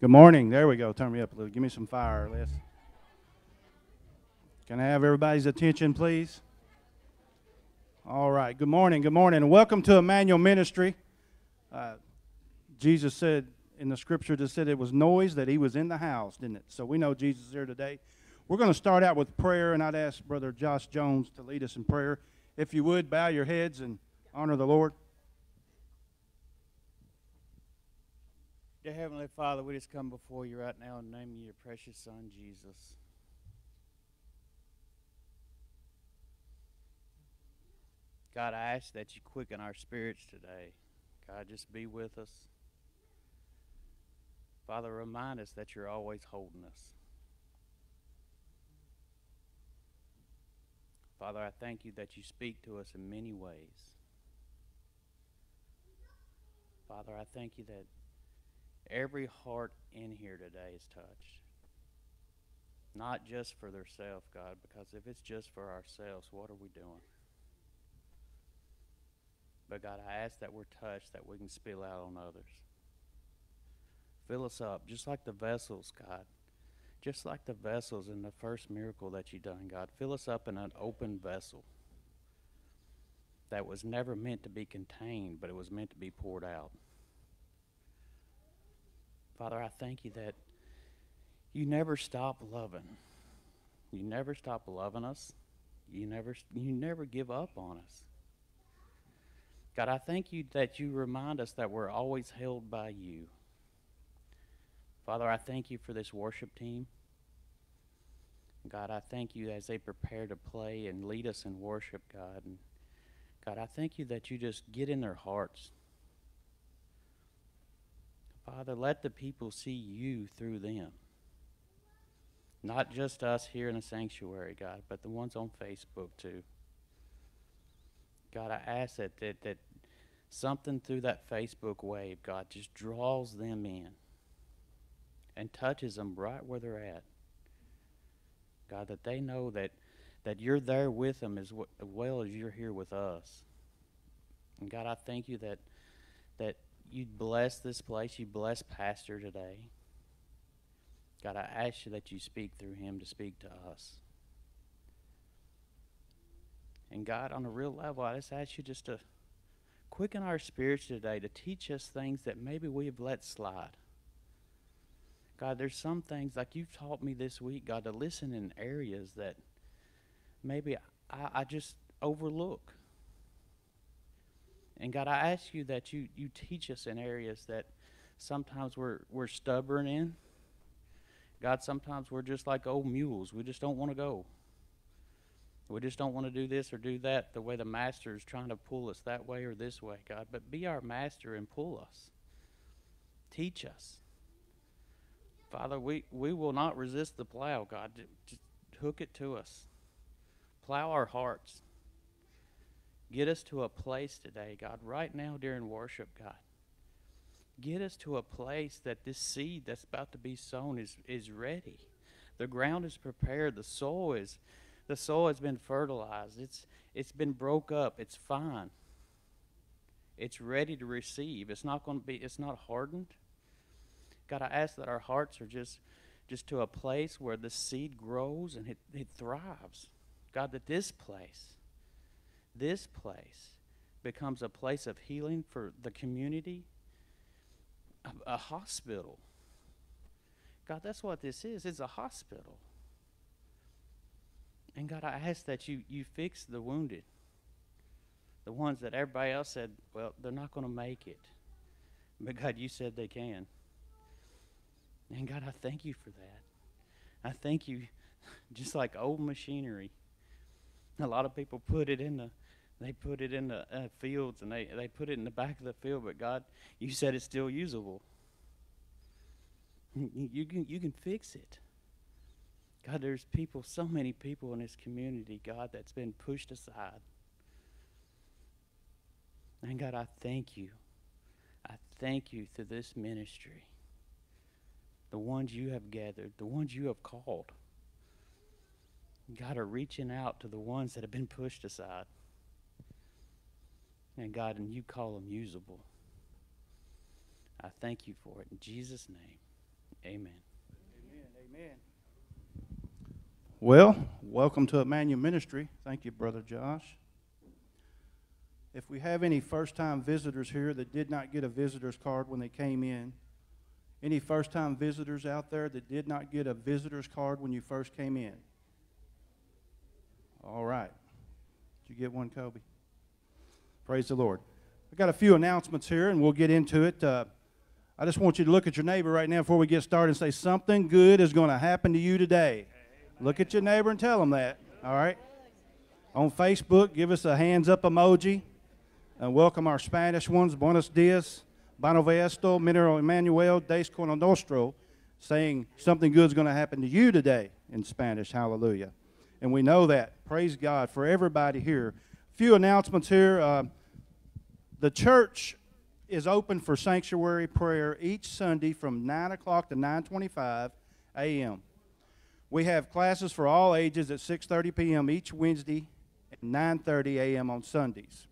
Good morning. There we go. Turn me up a little. Give me some fire, Les. Can I have everybody's attention, please? All right. Good morning. Good morning. Welcome to Immanuel Ministry. Uh, Jesus said in the scripture that said it was noise that he was in the house, didn't it? So we know Jesus is here today. We're going to start out with prayer, and I'd ask Brother Josh Jones to lead us in prayer. If you would, bow your heads and honor the Lord. Dear Heavenly Father, we just come before you right now in the name of your precious Son, Jesus. God, I ask that you quicken our spirits today. God, just be with us. Father, remind us that you're always holding us. Father, I thank you that you speak to us in many ways. Father, I thank you that every heart in here today is touched. Not just for themselves, God, because if it's just for ourselves, what are we doing? But God, I ask that we're touched, that we can spill out on others. Fill us up, just like the vessels, God. Just like the vessels in the first miracle that you done, God. Fill us up in an open vessel that was never meant to be contained, but it was meant to be poured out. Father, I thank you that you never stop loving. You never stop loving us. You never you never give up on us. God, I thank you that you remind us that we're always held by you. Father, I thank you for this worship team. God, I thank you as they prepare to play and lead us in worship, God. And God, I thank you that you just get in their hearts. Father, let the people see you through them. Not just us here in the sanctuary, God, but the ones on Facebook too. God, I ask that, that, that something through that Facebook wave, God, just draws them in and touches them right where they're at. God, that they know that, that you're there with them as, well as you're here with us. And God, I thank you that that you bless this place, you bless Pastor today. God, I ask you that you speak through him to speak to us. And God, on a real level, I just ask you just to quicken our spirits today to teach us things that maybe we have let slide. God, there's some things like you've taught me this week, God, to listen in areas that maybe I, I just overlook. And God, I ask you that you, you teach us in areas that sometimes we're, we're stubborn in. God, sometimes we're just like old mules. We just don't want to go. We just don't want to do this or do that the way the master is trying to pull us that way or this way, God. But be our master and pull us. Teach us. Father, we, we will not resist the plow, God. Just hook it to us. Plow our hearts. Get us to a place today, God, right now during worship, God. Get us to a place that this seed that's about to be sown is, is ready. The ground is prepared. The soil is the soil has been fertilized. It's it's been broke up. It's fine. It's ready to receive. It's not going to be it's not hardened. God, I ask that our hearts are just just to a place where the seed grows and it, it thrives. God, that this place this place becomes a place of healing for the community, a, a, hospital. God, that's what this is. It's a hospital. And God, I ask that you, you fix the wounded, the ones that everybody else said, well, they're not going to make it. But God, you said they can. And God, I thank you for that. I thank you, just like old machinery. A lot of people put it in the they put it in the uh, fields and they, they put it in the back of the field, but God, you said it's still usable. You can, you can fix it. God, there's people, so many people in this community, God, that's been pushed aside. And God, I thank you. I thank you through this ministry. The ones you have gathered, the ones you have called. God, are reaching out to the ones that have been pushed aside. And God, and you call them usable. I thank you for it in Jesus' name. Amen. Amen. Amen. Well, welcome to Immanuel Ministry. Thank you, Brother Josh. If we have any first time visitors here that did not get a visitor's card when they came in, any first time visitors out there that did not get a visitor's card when you first came in? All right. Did you get one, Kobe? Praise the Lord. I got a few announcements here, and we'll get into it. Uh, I just want you to look at your neighbor right now before we get started and say, Something good is going to happen to you today. Look at your neighbor and tell them that. All right? On Facebook, give us a hands up emoji. And welcome our Spanish ones. Buenos dias, Banovesto, Minero Emmanuel, Des Con Nostro, saying something good is going to happen to you today in Spanish. Hallelujah. And we know that. Praise God for everybody here. Few announcements here. Uh, the church is open for sanctuary prayer each Sunday from 9 o'clock to 9.25 a.m. We have classes for all ages at 6.30 p.m. each Wednesday and 9.30 a.m. on Sundays.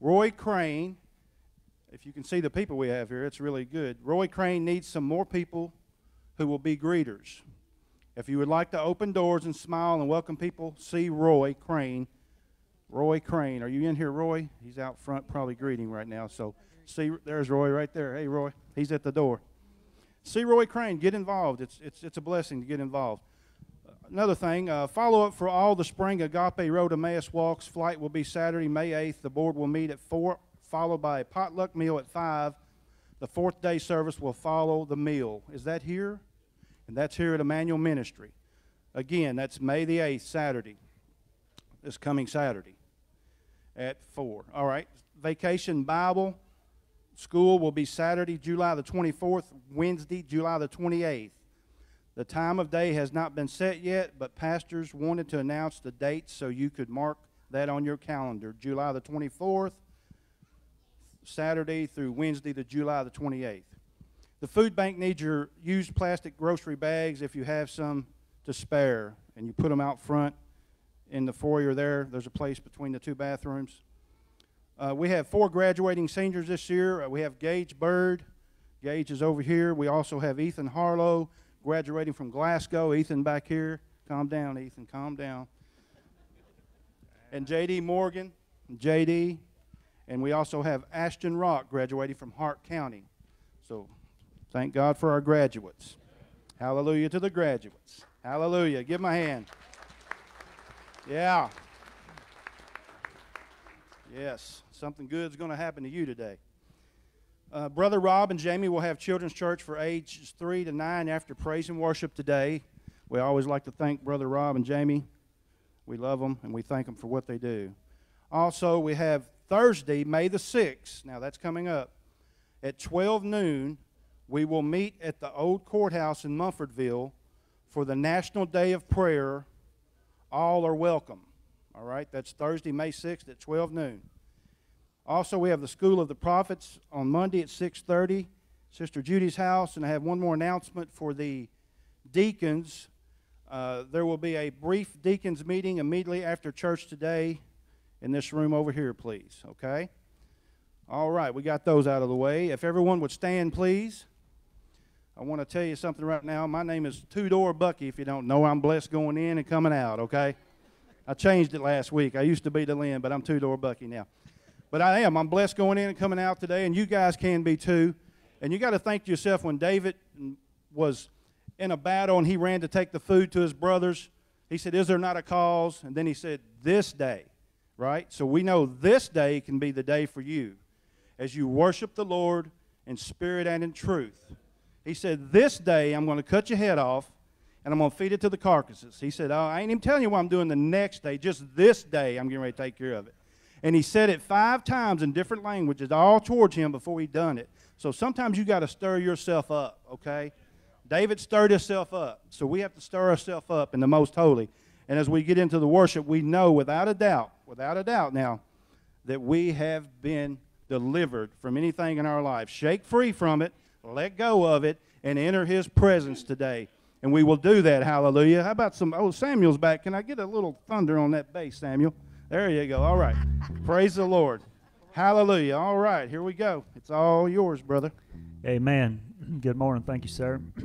Roy Crane, if you can see the people we have here, it's really good. Roy Crane needs some more people who will be greeters. If you would like to open doors and smile and welcome people, see Roy Crane. Roy Crane. Are you in here, Roy? He's out front probably greeting right now. So see, there's Roy right there. Hey, Roy. He's at the door. See Roy Crane. Get involved. It's, it's, it's a blessing to get involved. Another thing, uh, follow up for all the spring Agape Road Emmaus walks. Flight will be Saturday, May 8th. The board will meet at 4, followed by a potluck meal at 5. The fourth day service will follow the meal. Is that here? And that's here at Immanuel Ministry. Again, that's May the 8th, Saturday. This coming Saturday at 4. All right. Vacation Bible School will be Saturday, July the 24th, Wednesday, July the 28th. The time of day has not been set yet, but pastors wanted to announce the dates so you could mark that on your calendar. July the 24th, Saturday through Wednesday, the July the 28th. The food bank needs your used plastic grocery bags if you have some to spare, and you put them out front in the foyer there. There's a place between the two bathrooms. Uh, we have four graduating seniors this year. Uh, we have Gage Bird. Gage is over here. We also have Ethan Harlow graduating from Glasgow. Ethan back here. Calm down, Ethan. Calm down. And J.D. Morgan, J.D. And we also have Ashton Rock graduating from Hart County. So thank God for our graduates. Hallelujah to the graduates. Hallelujah. Give my hand. Yeah. Yes, something good is going to happen to you today. Uh, Brother Rob and Jamie will have children's church for ages 3 to 9 after praise and worship today. We always like to thank Brother Rob and Jamie. We love them and we thank them for what they do. Also, we have Thursday, May the 6th. Now, that's coming up. At 12 noon, we will meet at the old courthouse in Munfordville for the National Day of Prayer. All are welcome. All right, that's Thursday, May 6th at 12 noon. Also, we have the School of the Prophets on Monday at 6:30, Sister Judy's house, and I have one more announcement for the deacons. Uh, there will be a brief deacons meeting immediately after church today in this room over here, please. Okay? All right, we got those out of the way. If everyone would stand, please. I want to tell you something right now. My name is Two Door Bucky. If you don't know, I'm blessed going in and coming out. Okay? I changed it last week. I used to be the Lynn, but I'm Two Door Bucky now. But I am. I'm blessed going in and coming out today, and you guys can be too. And you got to think to yourself when David was in a battle and he ran to take the food to his brothers, he said, Is there not a cause? And then he said, This day, right? So we know this day can be the day for you as you worship the Lord in spirit and in truth. He said, This day I'm going to cut your head off and I'm going to feed it to the carcasses. He said, oh, I ain't even telling you what I'm doing the next day. Just this day I'm getting ready to take care of it. And he said it five times in different languages, all towards him before he done it. So sometimes you got to stir yourself up, okay? David stirred himself up. So we have to stir ourselves up in the most holy. And as we get into the worship, we know without a doubt, without a doubt now, that we have been delivered from anything in our life. Shake free from it, let go of it, and enter his presence today. And we will do that. Hallelujah. How about some? Oh, Samuel's back. Can I get a little thunder on that bass, Samuel? There you go. All right. Praise the Lord. Hallelujah. All right, here we go. It's all yours, brother. Amen. Good morning. Thank you, sir.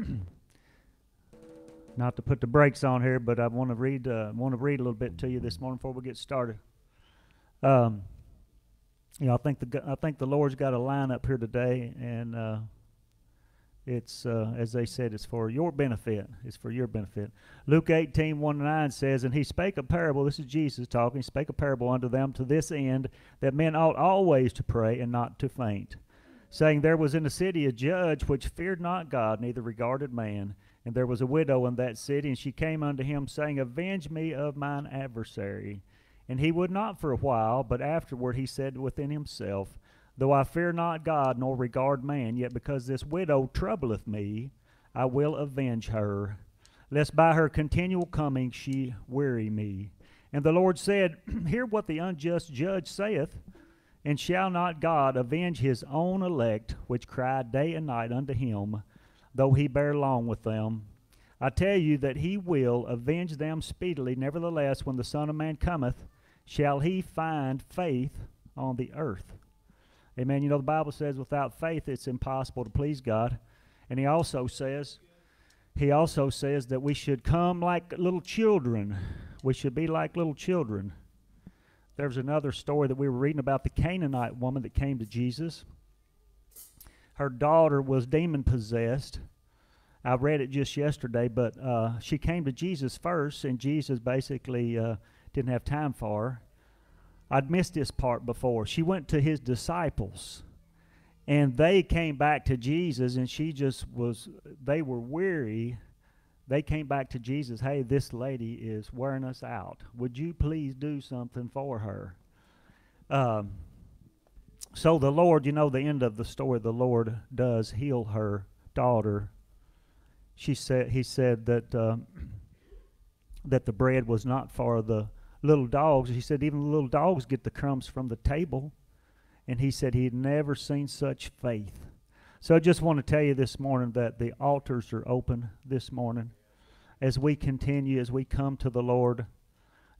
Not to put the brakes on here, but I want to read uh, want to read a little bit to you this morning before we get started. Um, you know, I think the I think the Lord's got a line up here today, and uh, it's uh, as they said, it's for your benefit. It's for your benefit. Luke 18 1 9 says, And he spake a parable, this is Jesus talking, he spake a parable unto them to this end, that men ought always to pray and not to faint saying, There was in a city a judge which feared not God, neither regarded man. And there was a widow in that city, and she came unto him, saying, Avenge me of mine adversary. And he would not for a while, but afterward he said within himself, Though I fear not God, nor regard man, yet because this widow troubleth me, I will avenge her, lest by her continual coming she weary me. And the Lord said, Hear what the unjust judge saith. And shall not God avenge his own elect, which cry day and night unto him, though he bear long with them? I tell you that he will avenge them speedily. Nevertheless, when the Son of Man cometh, shall he find faith on the earth? Amen. You know, the Bible says without faith it's impossible to please God. And he also says, he also says that we should come like little children. We should be like little children. There's another story that we were reading about the Canaanite woman that came to Jesus. Her daughter was demon possessed. I read it just yesterday, but uh, she came to Jesus first, and Jesus basically uh, didn't have time for her. I'd missed this part before. She went to his disciples, and they came back to Jesus, and she just was, they were weary they came back to Jesus, hey, this lady is wearing us out. Would you please do something for her? Um, so the Lord, you know, the end of the story, the Lord does heal her daughter. She said, He said that uh, that the bread was not for the little dogs. He said even little dogs get the crumbs from the table. And he said he had never seen such faith. So I just want to tell you this morning that the altars are open this morning as we continue, as we come to the Lord,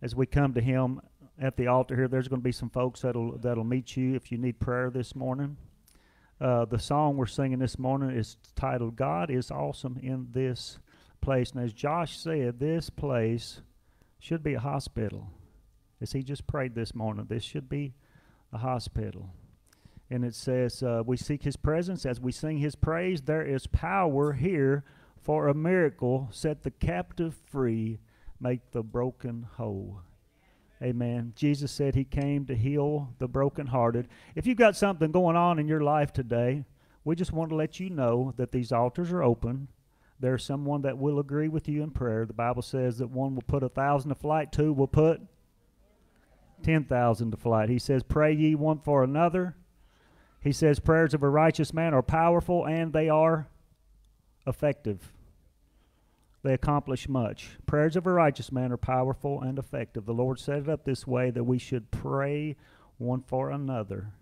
as we come to Him at the altar here, there's going to be some folks that'll that'll meet you if you need prayer this morning. Uh, the song we're singing this morning is titled "God is Awesome in This Place," and as Josh said, this place should be a hospital. As he just prayed this morning, this should be a hospital. And it says, uh, "We seek His presence as we sing His praise. There is power here." for a miracle, set the captive free, make the broken whole. Amen. Jesus said he came to heal the brokenhearted. If you've got something going on in your life today, we just want to let you know that these altars are open. There's someone that will agree with you in prayer. The Bible says that one will put a thousand to flight, two will put ten thousand to flight. He says, Pray ye one for another. He says, Prayers of a righteous man are powerful and they are effective. They accomplish much. Prayers of a righteous man are powerful and effective. The Lord set it up this way that we should pray one for another.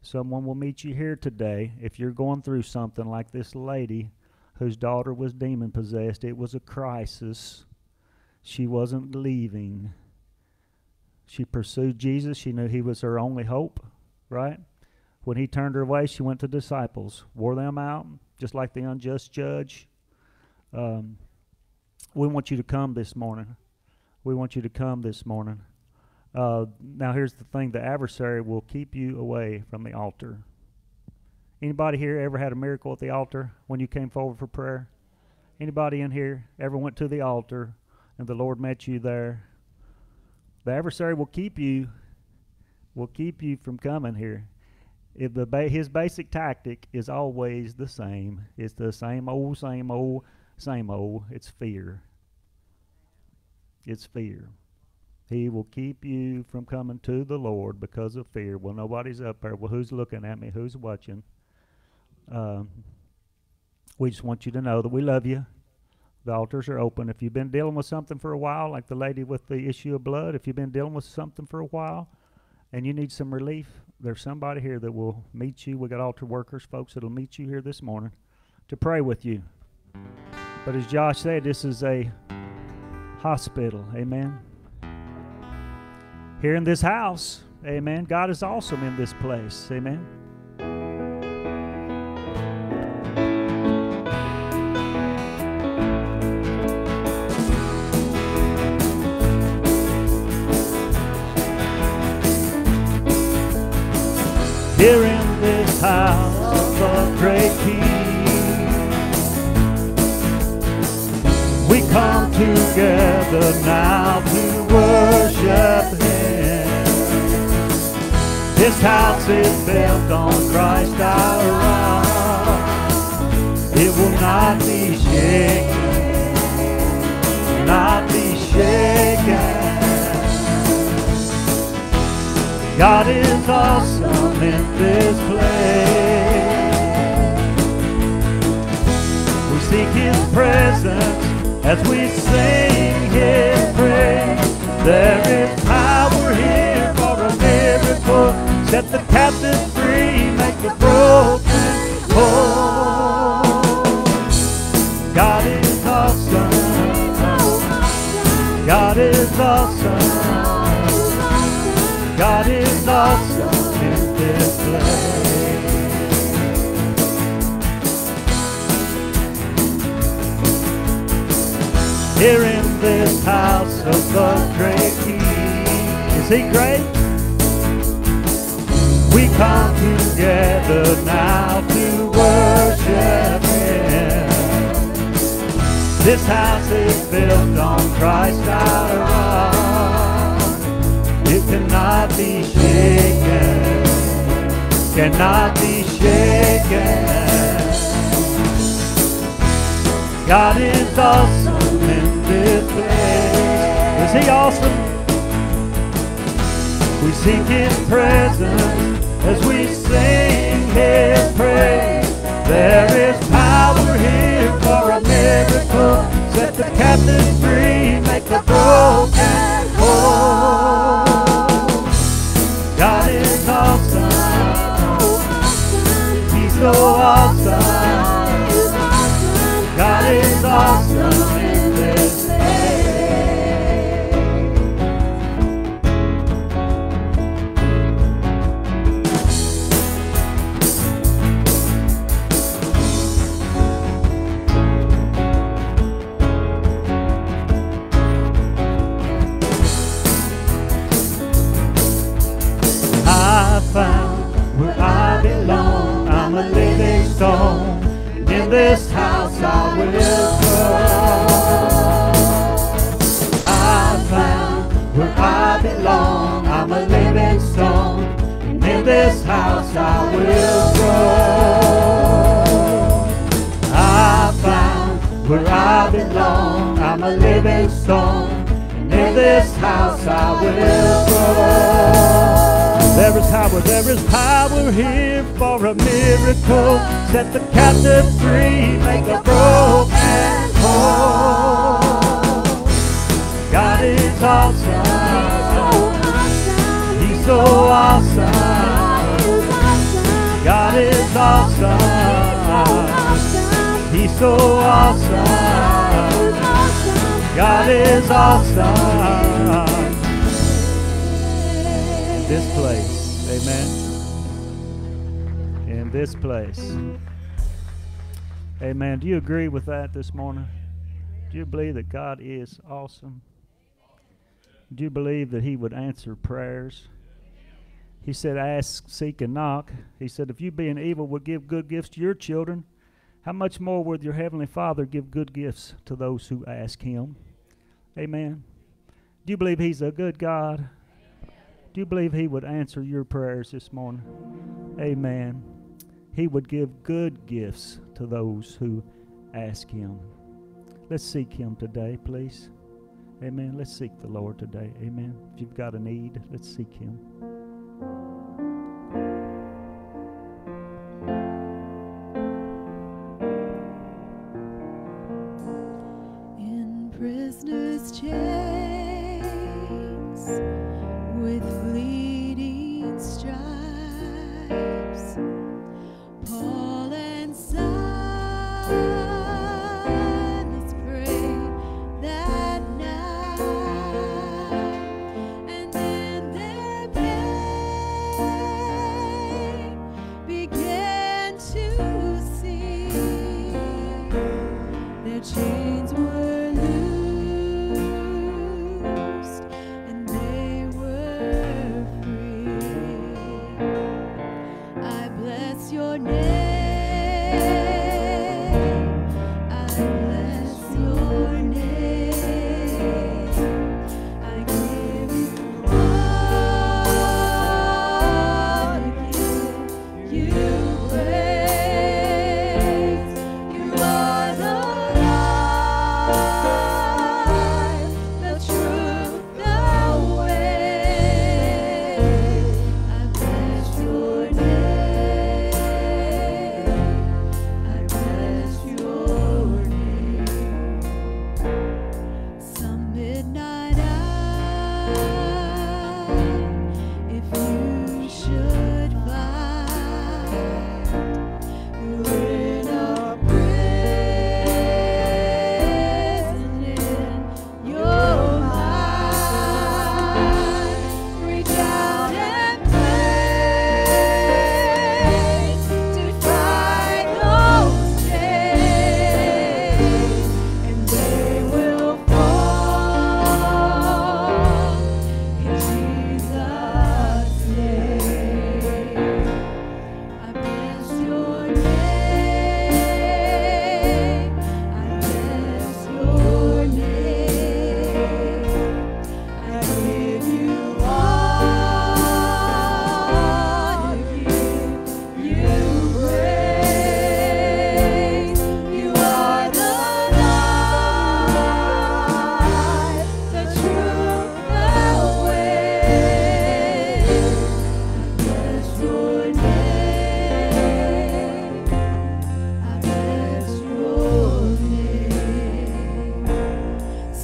Someone will meet you here today if you're going through something like this lady whose daughter was demon possessed. It was a crisis. She wasn't leaving. She pursued Jesus. She knew he was her only hope, right? When he turned her away, she went to disciples, wore them out, just like the unjust judge. Um, we want you to come this morning. We want you to come this morning. Uh, now, here's the thing: the adversary will keep you away from the altar. Anybody here ever had a miracle at the altar when you came forward for prayer? Anybody in here ever went to the altar and the Lord met you there? The adversary will keep you will keep you from coming here if the ba- his basic tactic is always the same. It's the same old, same old, same old. It's fear. It's fear. He will keep you from coming to the Lord because of fear. Well, nobody's up there. Well, who's looking at me? Who's watching? Um, we just want you to know that we love you. The altars are open. If you've been dealing with something for a while, like the lady with the issue of blood, if you've been dealing with something for a while and you need some relief, there's somebody here that will meet you. We got altar workers, folks that'll meet you here this morning to pray with you. But as Josh said, this is a hospital. Amen. here in this house. Amen. God is awesome in this place. Amen. Together now to worship Him. This house is built on Christ our rock. It will not be shaken, not be shaken. God is awesome in this place. We seek His presence as we sing His praise. There is power here for a miracle. Set the captive free, make the broken whole. God is awesome. God is awesome. God is awesome Here in this house of the great King, is He great? We come together now to worship Him. This house is built on Christ our rock. It cannot be shaken, cannot be shaken. God is awesome place. Is He awesome? We seek His presence as we sing His praise. There is power here for a miracle. Set the captive free, make the broken whole. God is awesome. He's so awesome. This place, amen. Do you agree with that this morning? Do you believe that God is awesome? Do you believe that He would answer prayers? He said, Ask, seek, and knock. He said, If you being evil would give good gifts to your children, how much more would your Heavenly Father give good gifts to those who ask Him? Amen. Do you believe He's a good God? Do you believe He would answer your prayers this morning? Amen. He would give good gifts to those who ask Him. Let's seek Him today, please. Amen. Let's seek the Lord today. Amen. If you've got a need, let's seek Him. In prisoner's chains,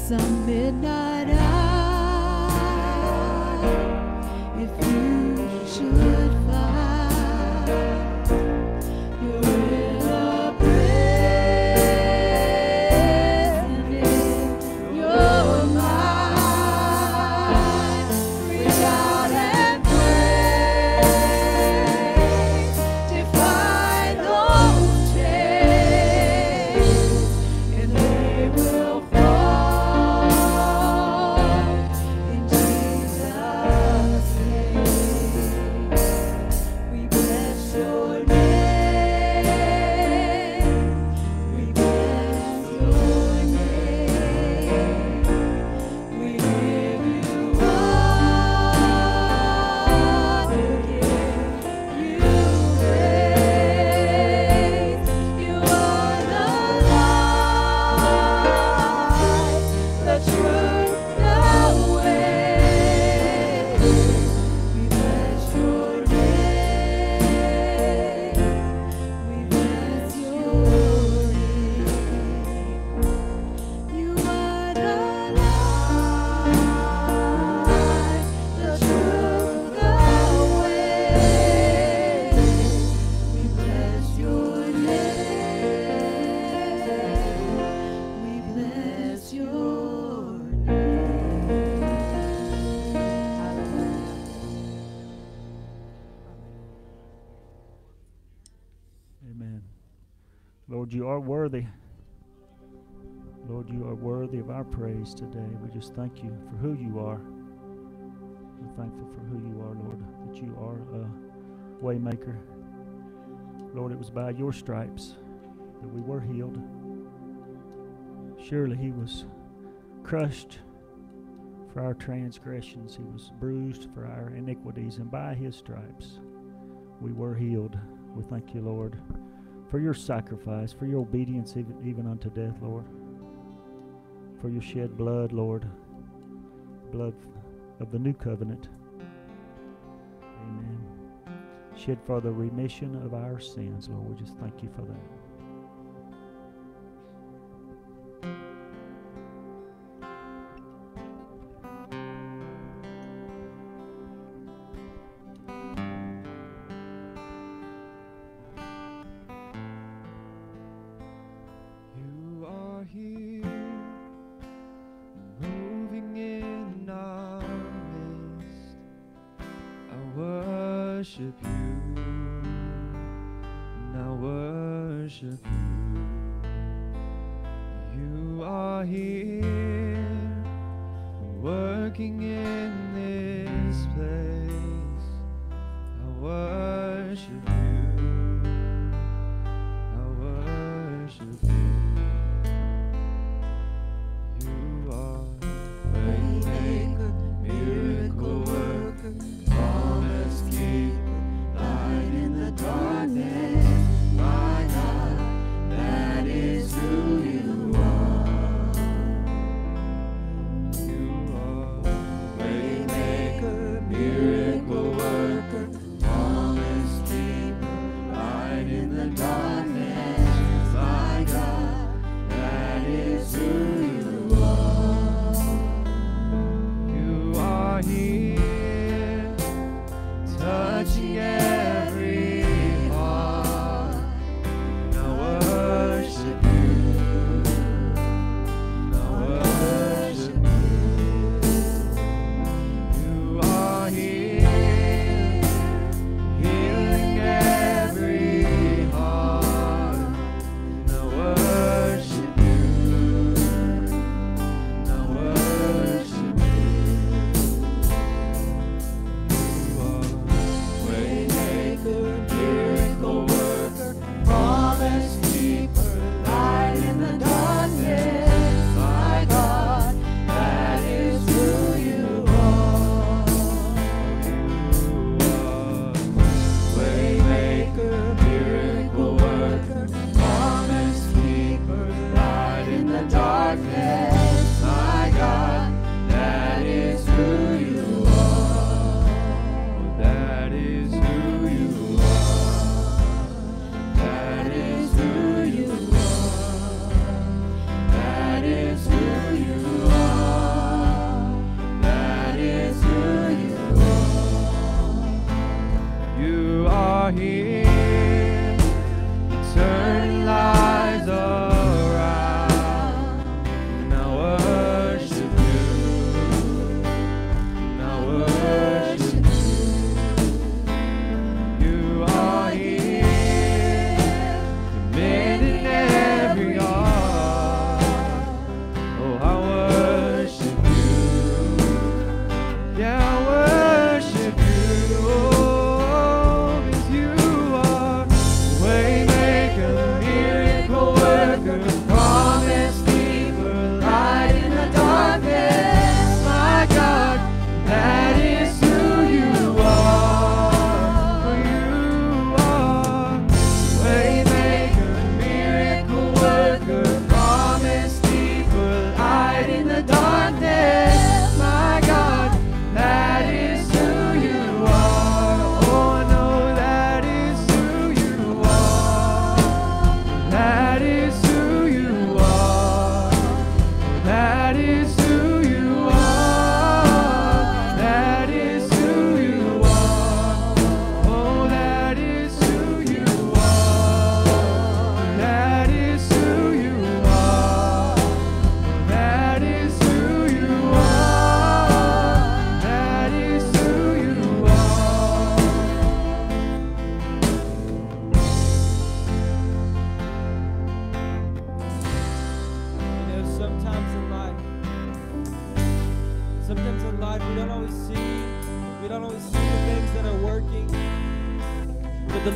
Some midnight are worthy. Lord, you are worthy of our praise today. We just thank you for who you are. We're thankful for who you are, Lord, that you are a waymaker. Lord, it was by your stripes that we were healed. Surely he was crushed for our transgressions. He was bruised for our iniquities, and by his stripes we were healed. We thank you, Lord, for your sacrifice, for your obedience even, even unto death, Lord. For your shed blood, Lord, blood of the new covenant. Amen. Shed for the remission of our sins, Lord. We just thank you for that. Worship you, I worship you.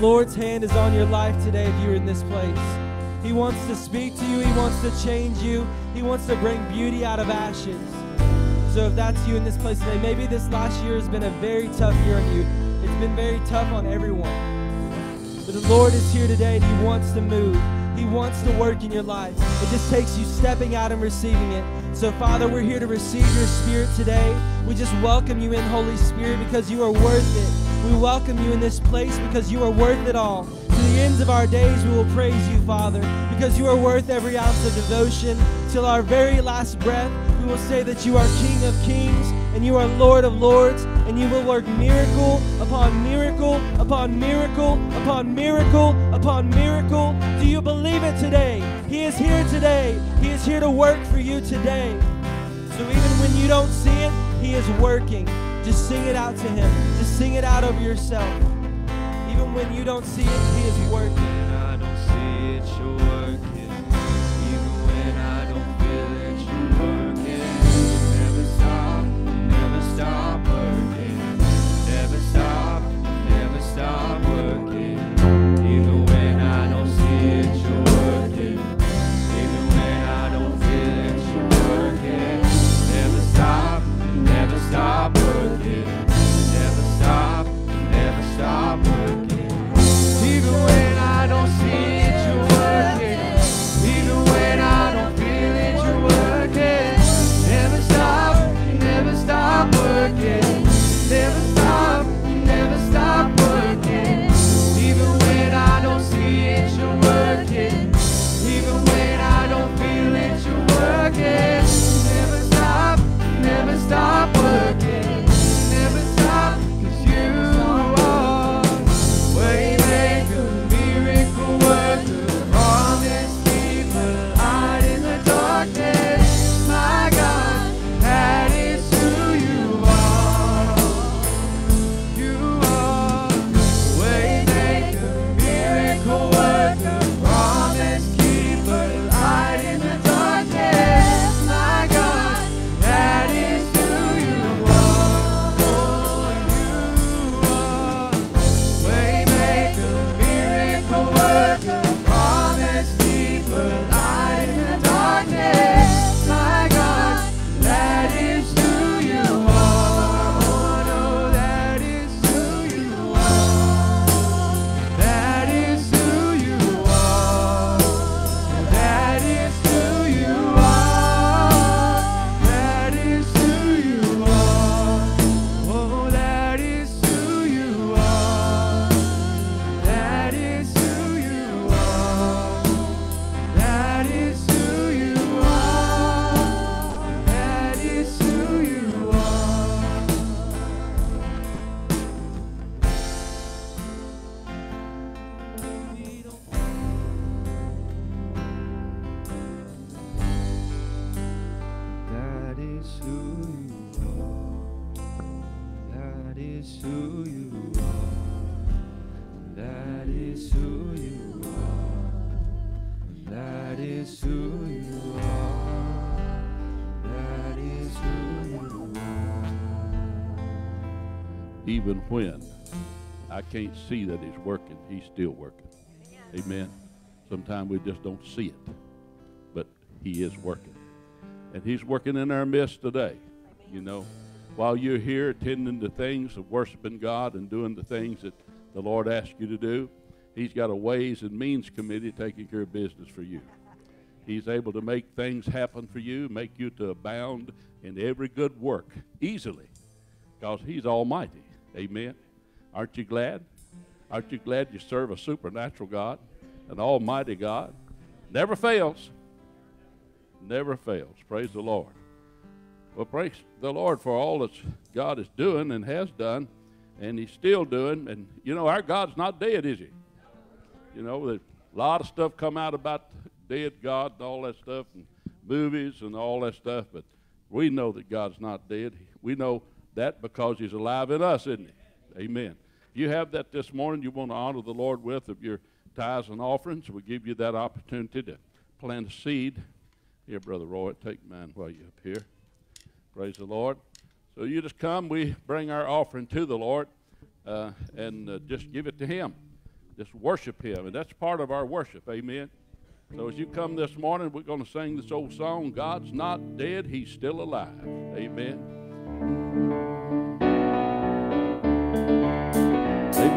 Lord's hand is on your life today if you're in this place. He wants to speak to you, He wants to change you, He wants to bring beauty out of ashes. So if that's you in this place today, maybe this last year has been a very tough year on you. It's been very tough on everyone. But the Lord is here today and He wants to move. He wants to work in your life. It just takes you stepping out and receiving it. So, Father, we're here to receive your Spirit today. We just welcome you in, Holy Spirit, because you are worth it. We welcome you in this place because you are worth it all. To the ends of our days, we will praise you, Father, because you are worth every ounce of devotion. Till our very last breath, we will say that you are King of kings and you are Lord of lords, and you will work miracle upon miracle upon miracle upon miracle upon miracle. Do you believe it today? He is here today. He is here to work for you today. So even when you don't see it, He is working. Just sing it out to Him. Sing it out of yourself. Even when you don't see it, He is working. Even when I can't see that He's working, He's still working. Amen. Sometimes we just don't see it, but He is working. And He's working in our midst today. You know, while you're here attending the things of worshiping God and doing the things that the Lord asked you to do, He's got a Ways and Means Committee taking care of business for you. He's able to make things happen for you, make you to abound in every good work easily because He's Almighty. Amen. Aren't you glad? Aren't you glad you serve a supernatural God, an Almighty God? Never fails. Never fails. Praise the Lord. Well, praise the Lord for all that God is doing and has done, and He's still doing. And you know, our God's not dead, is He? You know, a lot of stuff come out about dead God and all that stuff, and movies and all that stuff. But we know that God's not dead. We know that because He's alive in us, isn't He? Amen. If you have that this morning, you want to honor the Lord with of your tithes and offerings. We give you that opportunity to plant a seed. Here, Brother Roy, take mine while you're up here. Praise the Lord. So you just come, we bring our offering to the Lord uh, and uh, just give it to Him. Just worship Him. And that's part of our worship. Amen. So as you come this morning, we're going to sing this old song God's not dead, He's still alive. Amen.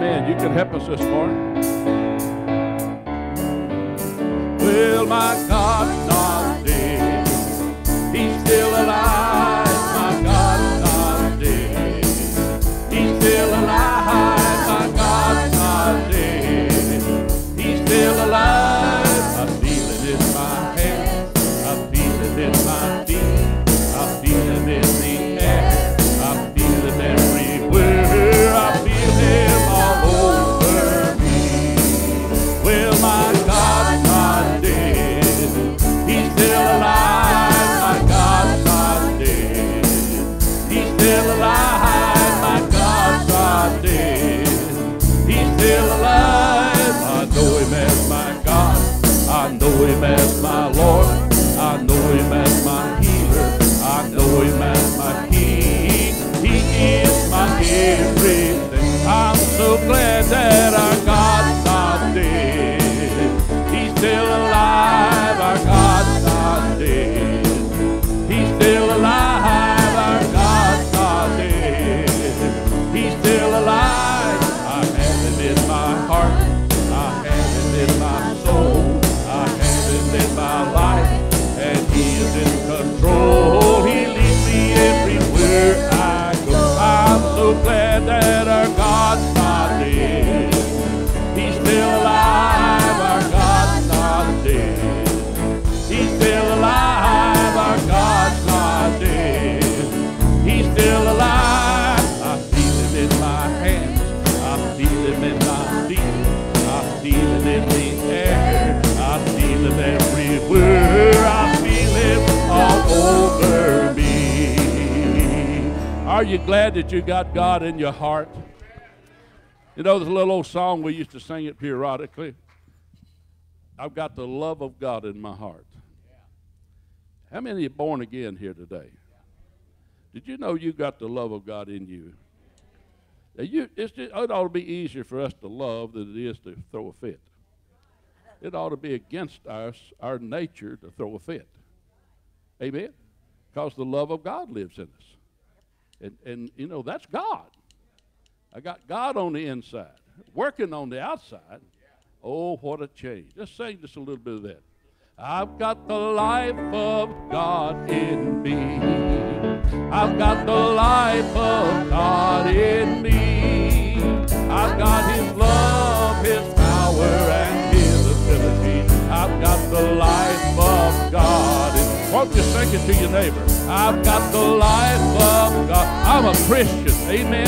Amen. You can help us this morning. Well, my God's not dead. He's still alive. You glad that you got God in your heart? You know, there's a little old song we used to sing it periodically. I've got the love of God in my heart. How many are born again here today? Did you know you got the love of God in you? Now, you just, it ought to be easier for us to love than it is to throw a fit. It ought to be against us, our nature to throw a fit. Amen? Because the love of God lives in us. And, and, you know, that's God. I got God on the inside, working on the outside. Oh, what a change. Let's sing just a little bit of that. I've got the life of God in me. I've got the life of God in me. Won't you it to your neighbor? I've got the life of God. I'm a Christian. Amen.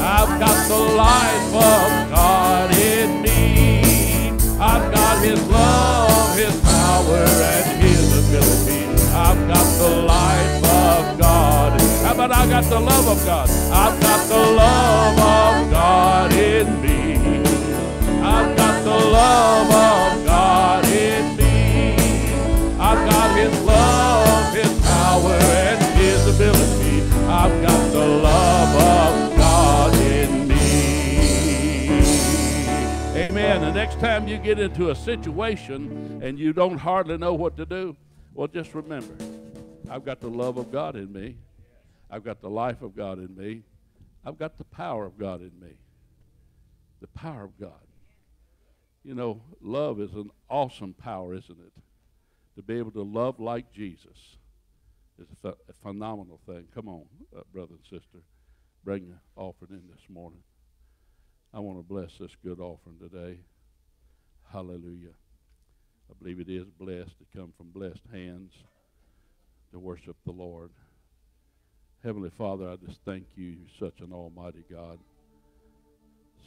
I've got the life of God in me. I've got His love, His power, and His ability. I've got the life of God. How about I got the love of God? I've got the love of God in me. I've got the love of God you get into a situation and you don't hardly know what to do, well, just remember, I've got the love of God in me. I've got the life of God in me. I've got the power of God in me. The power of God. You know, love is an awesome power, isn't it? To be able to love like Jesus is a, ph- a phenomenal thing. Come on, uh, brother and sister, bring your offering in this morning. I want to bless this good offering today. Hallelujah. I believe it is blessed to come from blessed hands to worship the Lord. Heavenly Father, I just thank you, You're such an almighty God,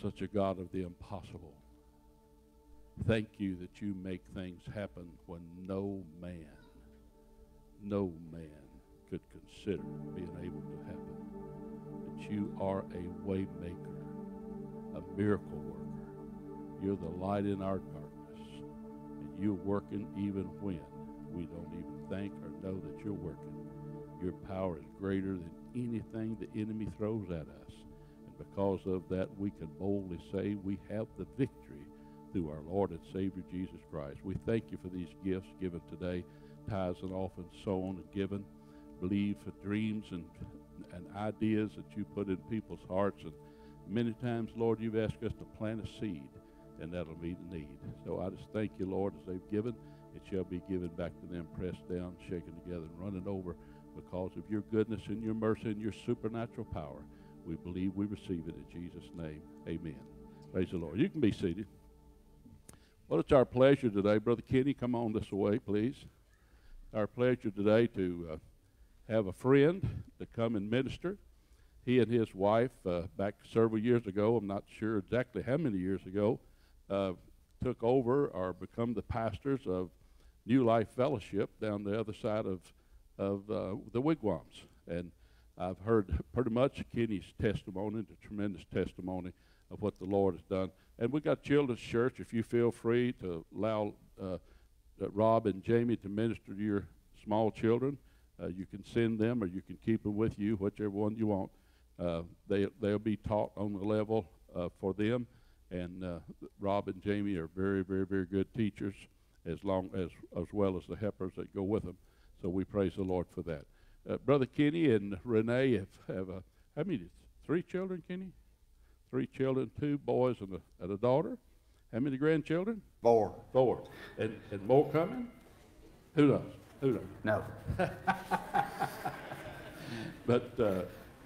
such a God of the impossible. Thank you that you make things happen when no man, no man could consider being able to happen. That you are a way maker, a miracle worker. You're the light in our darkness. And you're working even when we don't even think or know that you're working. Your power is greater than anything the enemy throws at us. And because of that, we can boldly say we have the victory through our Lord and Savior Jesus Christ. We thank you for these gifts given today, tithes and often sown and given. Believe for dreams and, and ideas that you put in people's hearts. And many times, Lord, you've asked us to plant a seed, and that'll meet the need. So I just thank you, Lord, as they've given. It shall be given back to them, pressed down, shaken together, and running over because of your goodness and your mercy and your supernatural power. We believe we receive it in Jesus' name. Amen. Praise the Lord. You can be seated. Well, it's our pleasure today. Brother Kenny, come on this way, please. Our pleasure today to uh, have a friend to come and minister. He and his wife, uh, back several years ago, I'm not sure exactly how many years ago, uh, took over or become the pastors of New Life Fellowship down the other side of, of uh, the wigwams. And I've heard pretty much Kenny's testimony, the tremendous testimony of what the Lord has done. And we got Children's Church. If you feel free to allow uh, uh, Rob and Jamie to minister to your small children, uh, you can send them or you can keep them with you, whichever one you want. Uh, they they'll be taught on the level uh, for them. And uh, Rob and Jamie are very, very, very good teachers, as long as as well as the helpers that go with them. So we praise the Lord for that. Uh, Brother Kenny and Renee have have uh, how many? Three children, Kenny three children, two boys and a, and a daughter. How many grandchildren? Four. Four. And, and more coming? Who knows? Who knows? No. But uh,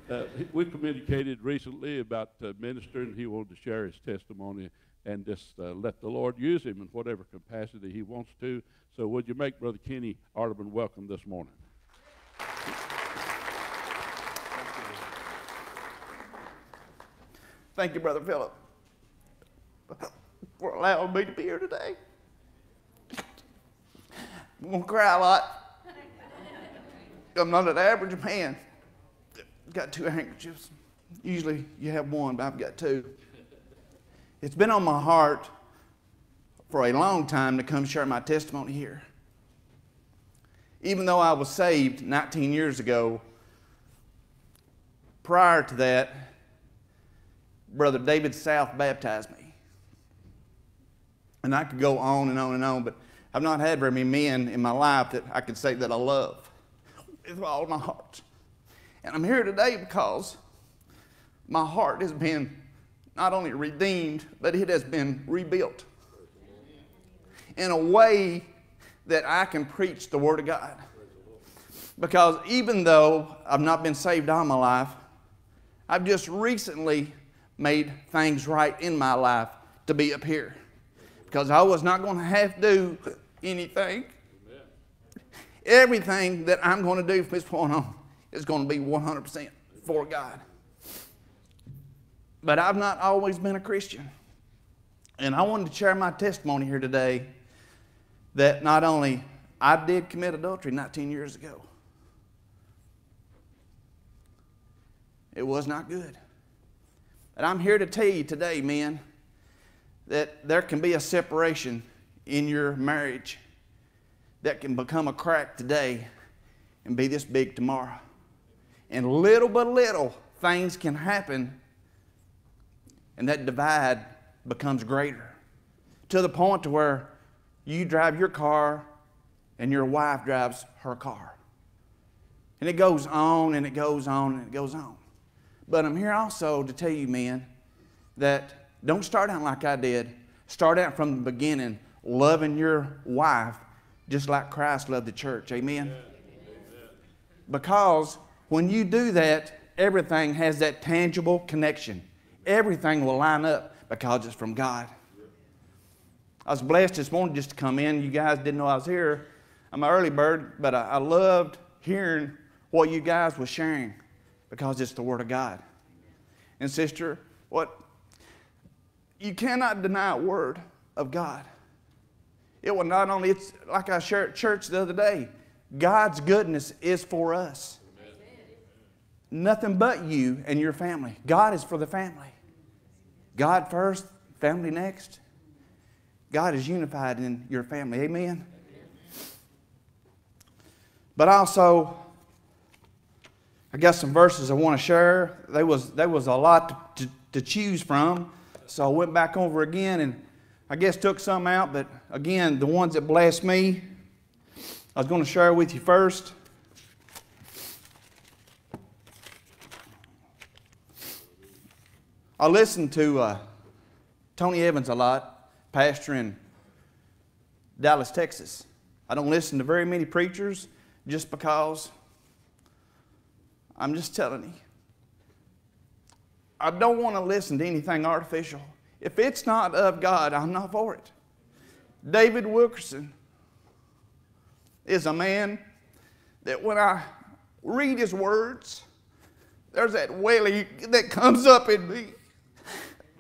uh, we communicated recently about uh, ministering. He wanted to share his testimony and just uh, let the Lord use him in whatever capacity he wants to. So would you make Brother Kenny Arterman welcome this morning? Thank you, Brother Phillip, for allowing me to be here today. I'm going to cry a lot. I'm not an average man. Got two handkerchiefs. Usually you have one, but I've got two. It's been on my heart for a long time to come share my testimony here. Even though I was saved 19 years ago, prior to that, Brother David South baptized me. And I could go on and on and on, but I've not had very many men in my life that I could say that I love with all my heart. And I'm here today because my heart has been not only redeemed, but it has been rebuilt in a way that I can preach the Word of God. Because even though I've not been saved all my life, I've just recently made things right in my life to be up here. Because I was not going to have to do anything. Everything that I'm going to do from this point on is going to be 100% for God. But I've not always been a Christian. And I wanted to share my testimony here today that not only I did commit adultery 19 years ago, it was not good. And I'm here to tell you today, men, that there can be a separation in your marriage that can become a crack today and be this big tomorrow. And little by little, things can happen, and that divide becomes greater to the point to where you drive your car and your wife drives her car. And it goes on and it goes on and it goes on. But I'm here also to tell you, men, that don't start out like I did. Start out from the beginning, loving your wife just like Christ loved the church. Amen? Because when you do that, everything has that tangible connection. Everything will line up because it's from God. I was blessed this morning just to come in. You guys didn't know I was here. I'm an early bird, but I, I loved hearing what you guys were sharing because it's the Word of God. And sister, what you cannot deny a word of God. It will not only, it's like I shared at church the other day, God's goodness is for us. Nothing but you and your family. God is for the family. God first, family next. God is unified in your family. Amen. But also, I got some verses I want to share. There was, there was a lot to, to, to choose from. So I went back over again and I guess took some out, but again, the ones that blessed me, I was going to share with you first. I listened to uh, Tony Evans a lot, pastor in Dallas, Texas. I don't listen to very many preachers just because I'm just telling you. I don't want to listen to anything artificial. If it's not of God, I'm not for it. David Wilkerson is a man that when I read his words, there's that wailing that comes up in me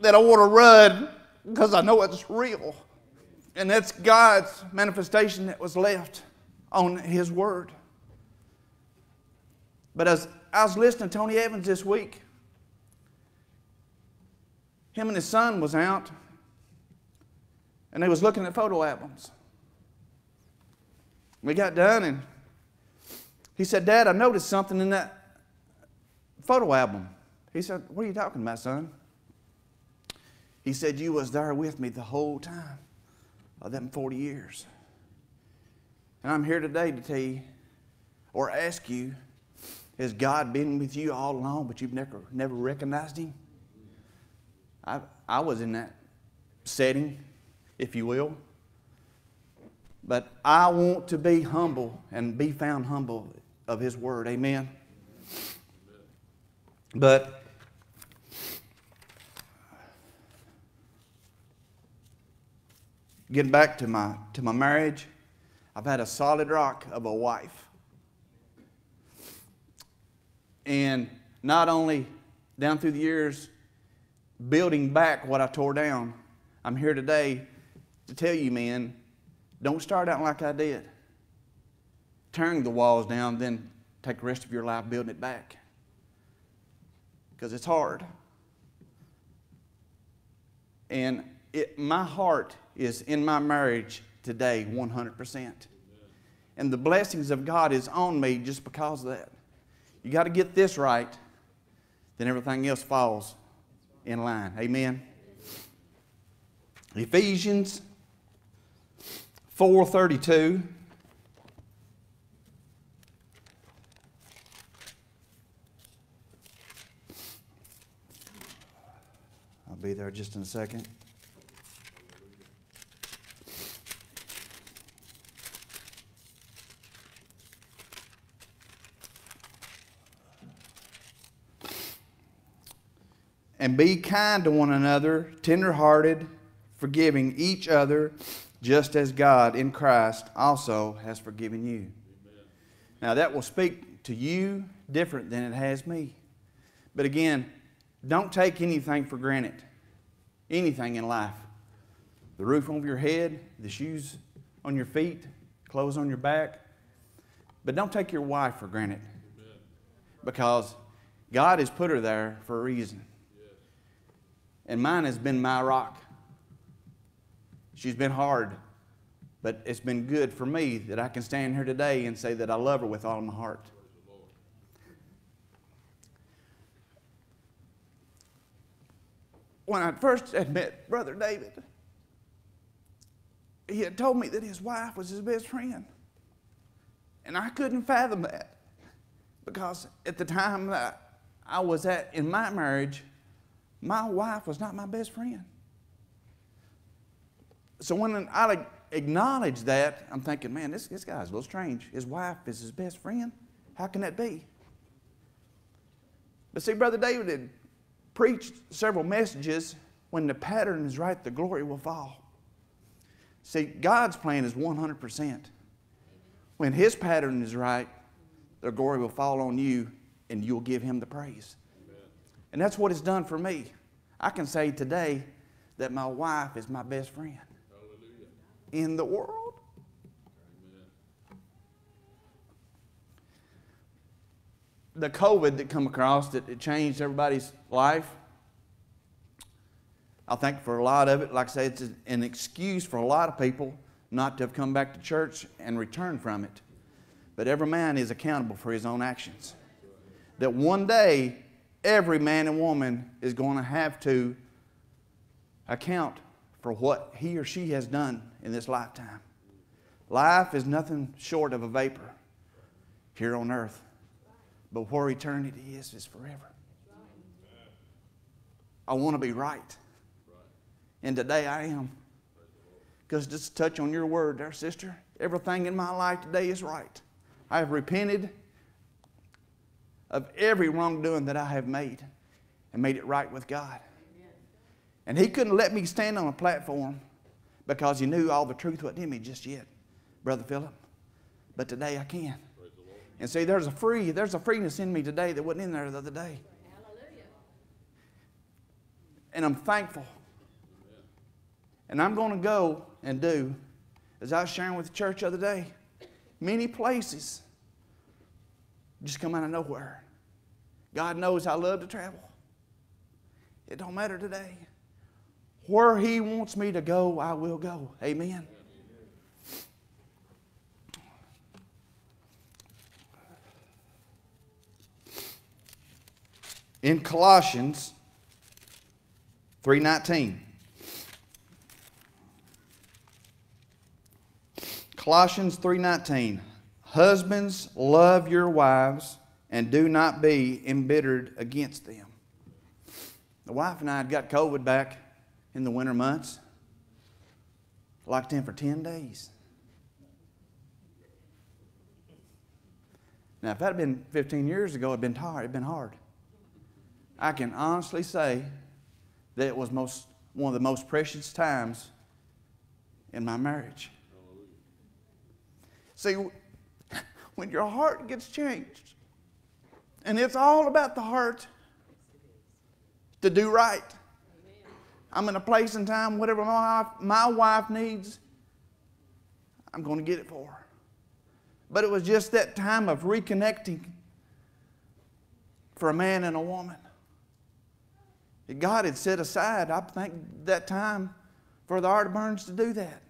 that I want to run because I know it's real. And that's God's manifestation that was left on his word. But as I was listening to Tony Evans this week, him and his son was out and they was looking at photo albums. We got done and he said, Dad, I noticed something in that photo album. He said, What are you talking about, son? He said, You was there with me the whole time of them 40 years. And I'm here today to tell you or ask you, has God been with you all along, but you've never, never recognized Him? I, I was in that setting, if you will. But I want to be humble and be found humble of His Word. Amen. But getting back to my to my marriage, I've had a solid rock of a wife. And not only down through the years, building back what I tore down, I'm here today to tell you, men, don't start out like I did. Tearing the walls down, then take the rest of your life building it back. Because it's hard. And it, my heart is in my marriage today 100%. And the blessings of God is on me just because of that. You got to get this right, then everything else falls in line. Amen. Ephesians 4:32 I'll be there just in a second. Be kind to one another, tenderhearted, forgiving each other, just as God in Christ also has forgiven you. Now, that will speak to you different than it has me. But again, don't take anything for granted. Anything in life. The roof over your head, the shoes on your feet, clothes on your back. But don't take your wife for granted. Because God has put her there for a reason. And mine has been my rock. She's been hard, but it's been good for me that I can stand here today and say that I love her with all my heart. When I first had met Brother David, he had told me that his wife was his best friend. And I couldn't fathom that because at the time that I was at in my marriage, my wife was not my best friend. So when I acknowledge that, I'm thinking, man, this, this guy's a little strange. His wife is his best friend. How can that be? But see, Brother David had preached several messages when the pattern is right, the glory will fall. See, God's plan is 100%. When His pattern is right, the glory will fall on you and you'll give Him the praise. And that's what it's done for me. I can say today that my wife is my best friend in the world. The COVID that come across, that it changed everybody's life. I think for a lot of it, like I say, it's an excuse for a lot of people not to have come back to church and returned from it. But every man is accountable for his own actions. That one day, every man and woman is going to have to account for what he or she has done in this lifetime. Life is nothing short of a vapor here on earth, but where eternity is, is forever. I want to be right. And today I am. Because just touch on your word there, sister. Everything in my life today is right. I have repented of every wrongdoing that I have made and made it right with God. And He couldn't let me stand on a platform because He knew all the truth wasn't in me just yet, Brother Phillip. But today I can. And see, there's a free, there's a freeness in me today that wasn't in there the other day. And I'm thankful. And I'm going to go and do, as I was sharing with the church the other day, many places just come out of nowhere. God knows I love to travel. It don't matter today. Where He wants me to go, I will go. Amen. In Colossians 3:19 Colossians 3:19 Husbands love your wives and do not be embittered against them. The wife and I had got COVID back in the winter months. Locked in for 10 days. Now, if that had been 15 years ago, it'd been hard. It'd been hard. I can honestly say that it was most, one of the most precious times in my marriage. See, when your heart gets changed, and it's all about the heart to do right. I'm in a place and time, whatever my wife, my wife needs, I'm going to get it for her. But it was just that time of reconnecting for a man and a woman. That God had set aside, I think, that time for the Art Burns to do that.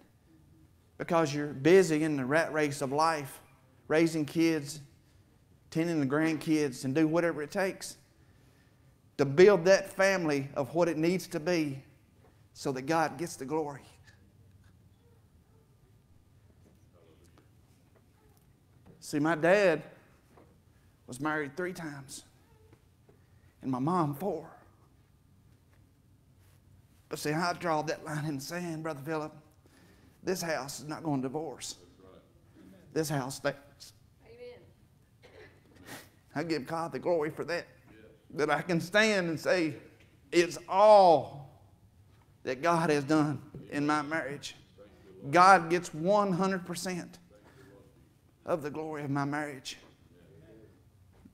Because you're busy in the rat race of life, raising kids, tending the grandkids, and do whatever it takes to build that family of what it needs to be so that God gets the glory. See, my dad was married three times, and my mom four. But see, I draw that line in the sand, Brother Phillip. This house is not going to divorce. This house stands. I give God the glory for that. That I can stand and say, it's all that God has done in my marriage. God gets 100% of the glory of my marriage.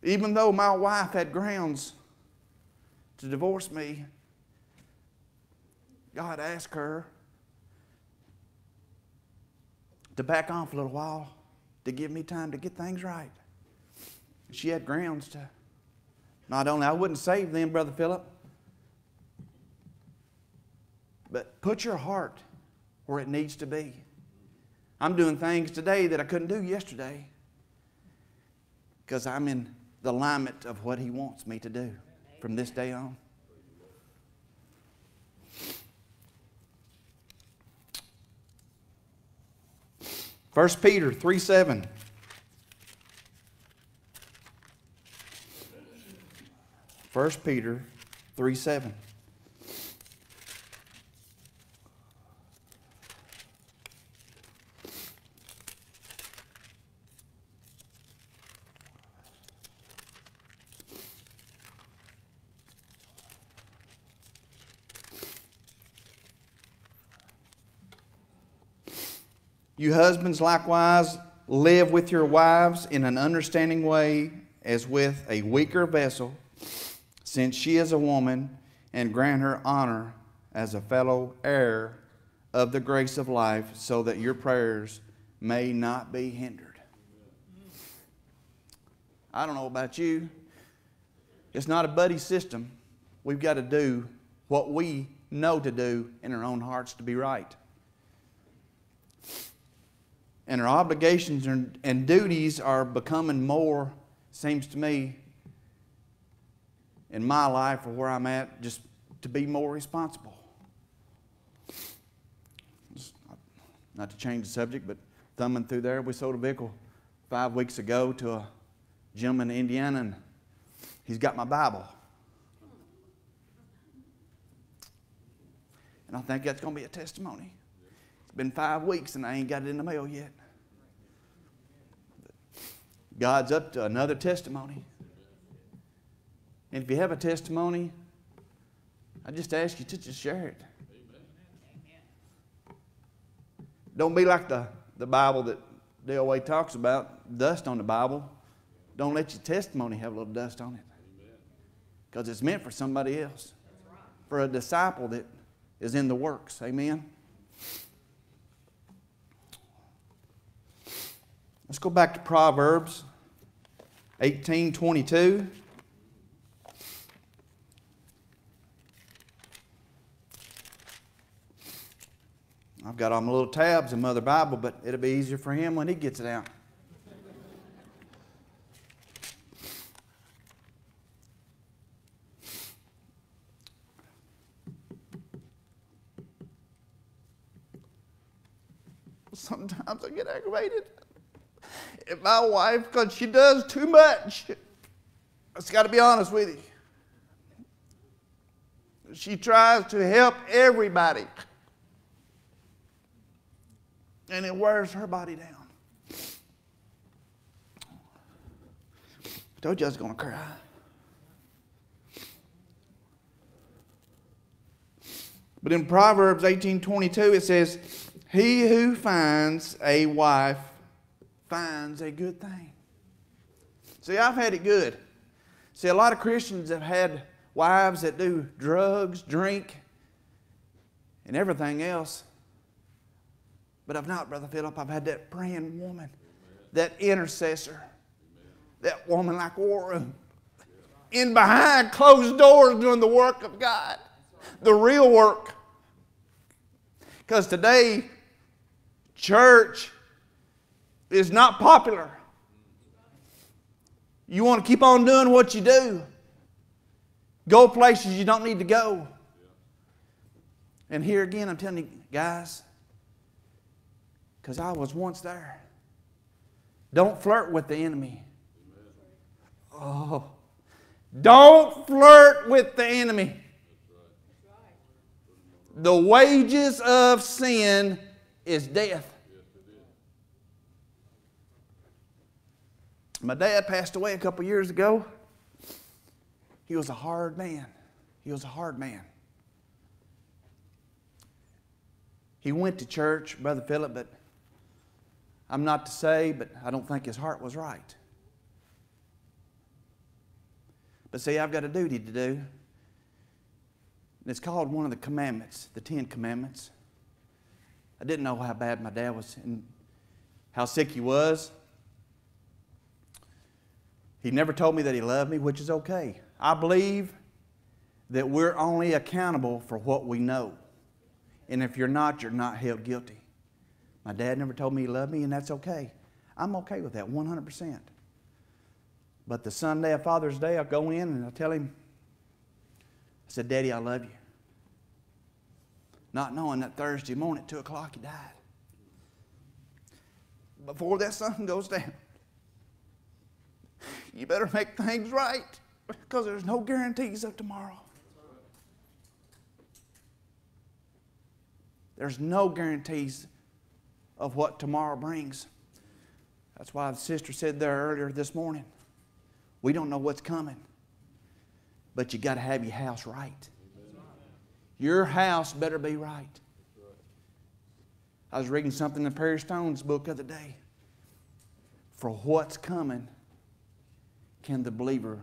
Even though my wife had grounds to divorce me, God asked her to back off a little while to give me time to get things right. She had grounds to. Not only, I wouldn't save them, Brother Phillip, but put your heart where it needs to be. I'm doing things today that I couldn't do yesterday because I'm in the alignment of what He wants me to do from this day on. 1 Peter 3 7. First Peter 3 7. You husbands likewise live with your wives in an understanding way as with a weaker vessel, since she is a woman, and grant her honor as a fellow heir of the grace of life, so that your prayers may not be hindered. I don't know about you. It's not a buddy system. We've got to do what we know to do in our own hearts to be right and our obligations and, duties are becoming more, seems to me, in my life or where I'm at, just to be more responsible. Just Not to change the subject, but thumbing through there, we sold a vehicle five weeks ago to a gentleman in Indiana, and he's got my Bible. And I think that's going to be a testimony. It's been five weeks and I ain't got it in the mail yet. God's up to another testimony. And if you have a testimony, I just ask you to just share it. Don't be like the, the Bible that Dale Way talks about, dust on the Bible. Don't let your testimony have a little dust on it. Because it's meant for somebody else. For a disciple that is in the works. Amen. Let's go back to Proverbs 18:22. I've got all my little tabs in Mother Bible, but it'll be easier for him when he gets it out. Sometimes I get aggravated at my wife because she does too much. I just got to be honest with you. She tries to help everybody, and it wears her body down. I told you I was going to cry. But in Proverbs 18:22 it says, "He who finds a wife finds a good thing." See, I've had it good. See, a lot of Christians have had wives that do drugs, drink, and everything else. But I've not, Brother Phillip. I've had that praying woman, that intercessor, that woman like Warren, in behind closed doors doing the work of God, the real work. Because today, church is not popular. You want to keep on doing what you do, go places you don't need to go. And here again, I'm telling you, guys, because I was once there. Don't flirt with the enemy. Oh, don't flirt with the enemy. The wages of sin is death. My dad passed away a couple years ago. He was a hard man. He was a hard man. He went to church, Brother Phillip, but I'm not to say, but I don't think his heart was right. But see, I've got a duty to do. And it's called one of the commandments, the Ten Commandments. I didn't know how bad my dad was and how sick he was. He never told me that he loved me, which is okay. I believe that we're only accountable for what we know. And if you're not, you're not held guilty. My dad never told me he loved me, and that's okay. I'm okay with that 100%. But the Sunday of Father's Day, I'll go in and I tell him, I said, Daddy, I love you. Not knowing that Thursday morning at 2 o'clock he died. before that sun goes down. You better make things right because there's no guarantees of tomorrow. There's no guarantees of what tomorrow brings. That's why the sister said there earlier this morning we don't know what's coming, but you got to have your house right. Your house better be right. I was reading something in Perry Stone's book the other day. For what's coming, can the believer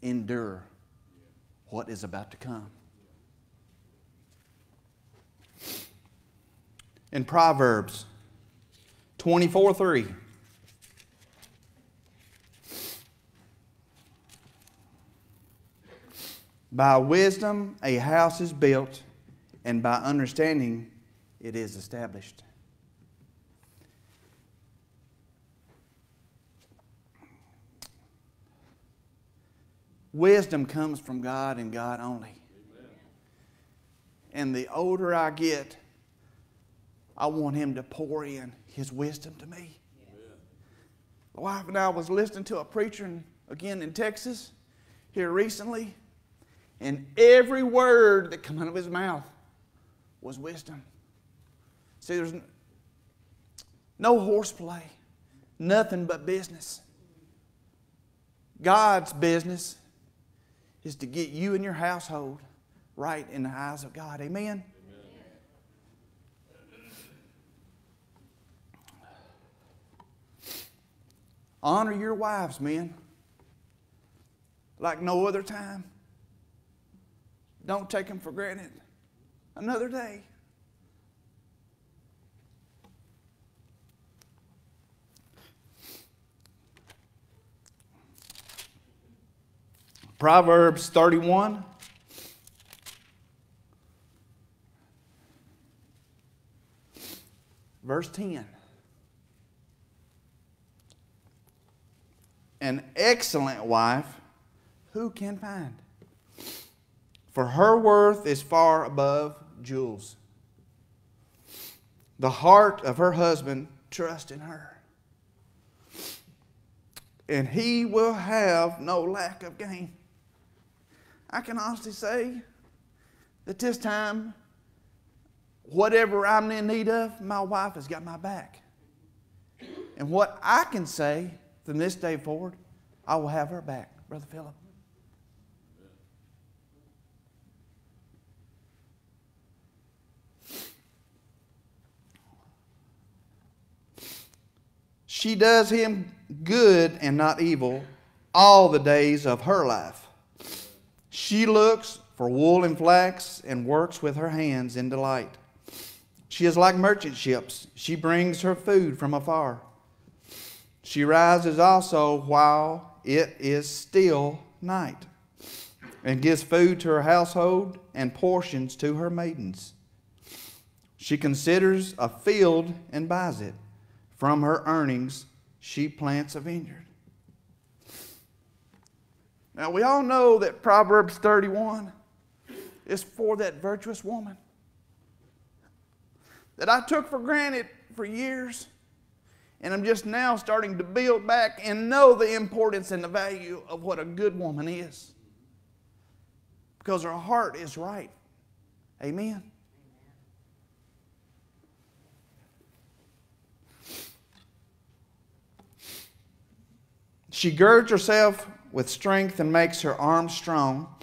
endure what is about to come? In Proverbs 24 3. By wisdom a house is built, and by understanding it is established. Wisdom comes from God and God only. And the older I get, I want Him to pour in His wisdom to me. My wife and I was listening to a preacher in, again in Texas here recently, and every word that came out of his mouth was wisdom. See, there's no horseplay, nothing but business. God's business is to get you and your household right in the eyes of God. Amen? Honor your wives, men, like no other time. Don't take them for granted. Another day. Proverbs 31. Verse 10. An excellent wife, who can find? For her worth is far above jewels. The heart of her husband trusts in her. And he will have no lack of gain. I can honestly say that this time, whatever I'm in need of, my wife has got my back. And what I can say from this day forward, I will have her back, Brother Phillip. She does him good and not evil all the days of her life. She looks for wool and flax and works with her hands in delight. She is like merchant ships. She brings her food from afar. She rises also while it is still night and gives food to her household and portions to her maidens. She considers a field and buys it. From her earnings, she plants a vineyard. Now, we all know that Proverbs 31 is for that virtuous woman that I took for granted for years, and I'm just now starting to build back and know the importance and the value of what a good woman is. Because her heart is right. Amen. She girds herself with strength and makes her arms strong.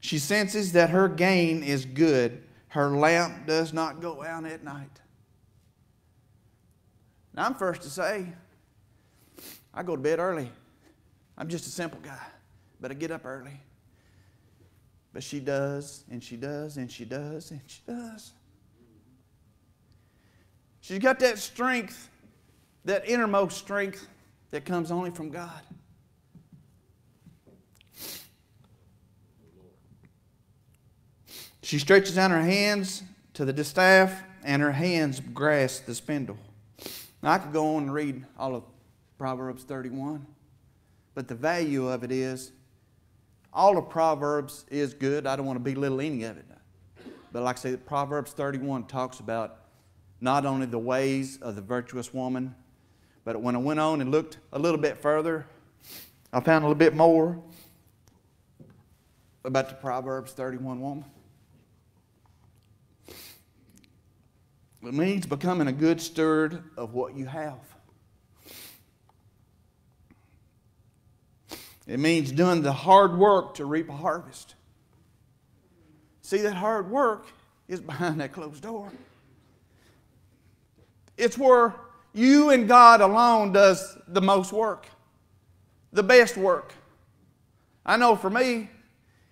She senses that her gain is good. Her lamp does not go out at night. Now, I'm first to say, I go to bed early. I'm just a simple guy, but I get up early. But she does, and she does, and she does, and she does. She's got that strength, that innermost strength that comes only from God. She stretches out her hands to the distaff, and her hands grasp the spindle. Now, I could go on and read all of Proverbs 31, but the value of it is all of Proverbs is good. I don't want to belittle any of it. But like I say, Proverbs 31 talks about not only the ways of the virtuous woman, but when I went on and looked a little bit further, I found a little bit more about the Proverbs 31 woman. It means becoming a good steward of what you have. It means doing the hard work to reap a harvest. See, that hard work is behind that closed door. It's where you and God alone does the most work, the best work. I know for me,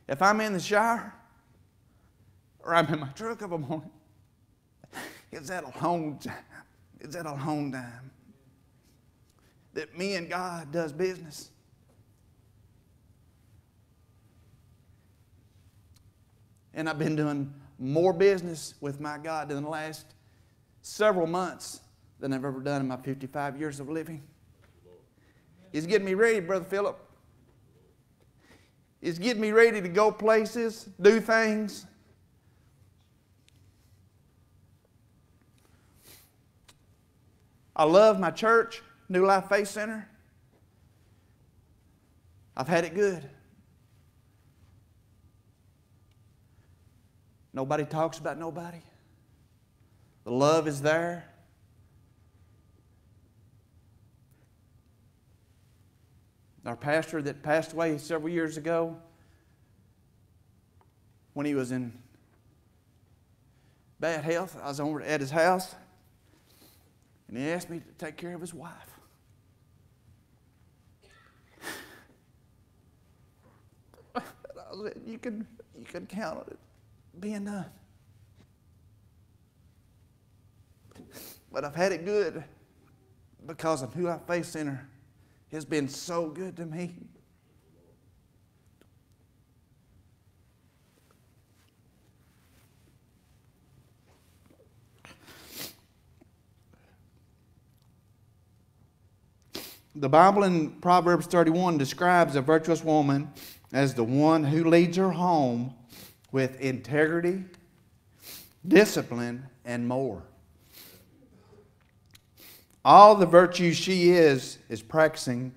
if I'm in the shower or I'm in my truck of a morning, it's that alone time. It's that alone time that me and God does business. And I've been doing more business with my God in the last several months than I've ever done in my 55 years of living. He's getting me ready, Brother Phillip. He's getting me ready to go places, do things. I love my church, New Life Faith Center. I've had it good. Nobody talks about nobody. The love is there. Our pastor that passed away several years ago, when he was in bad health, I was over at his house, and he asked me to take care of his wife. I said, you can, you can count on it being done. But I've had it good because of who I Faith Center has been so good to me. The Bible in Proverbs 31 describes a virtuous woman as the one who leads her home with integrity, discipline, and more. All the virtues she is is practicing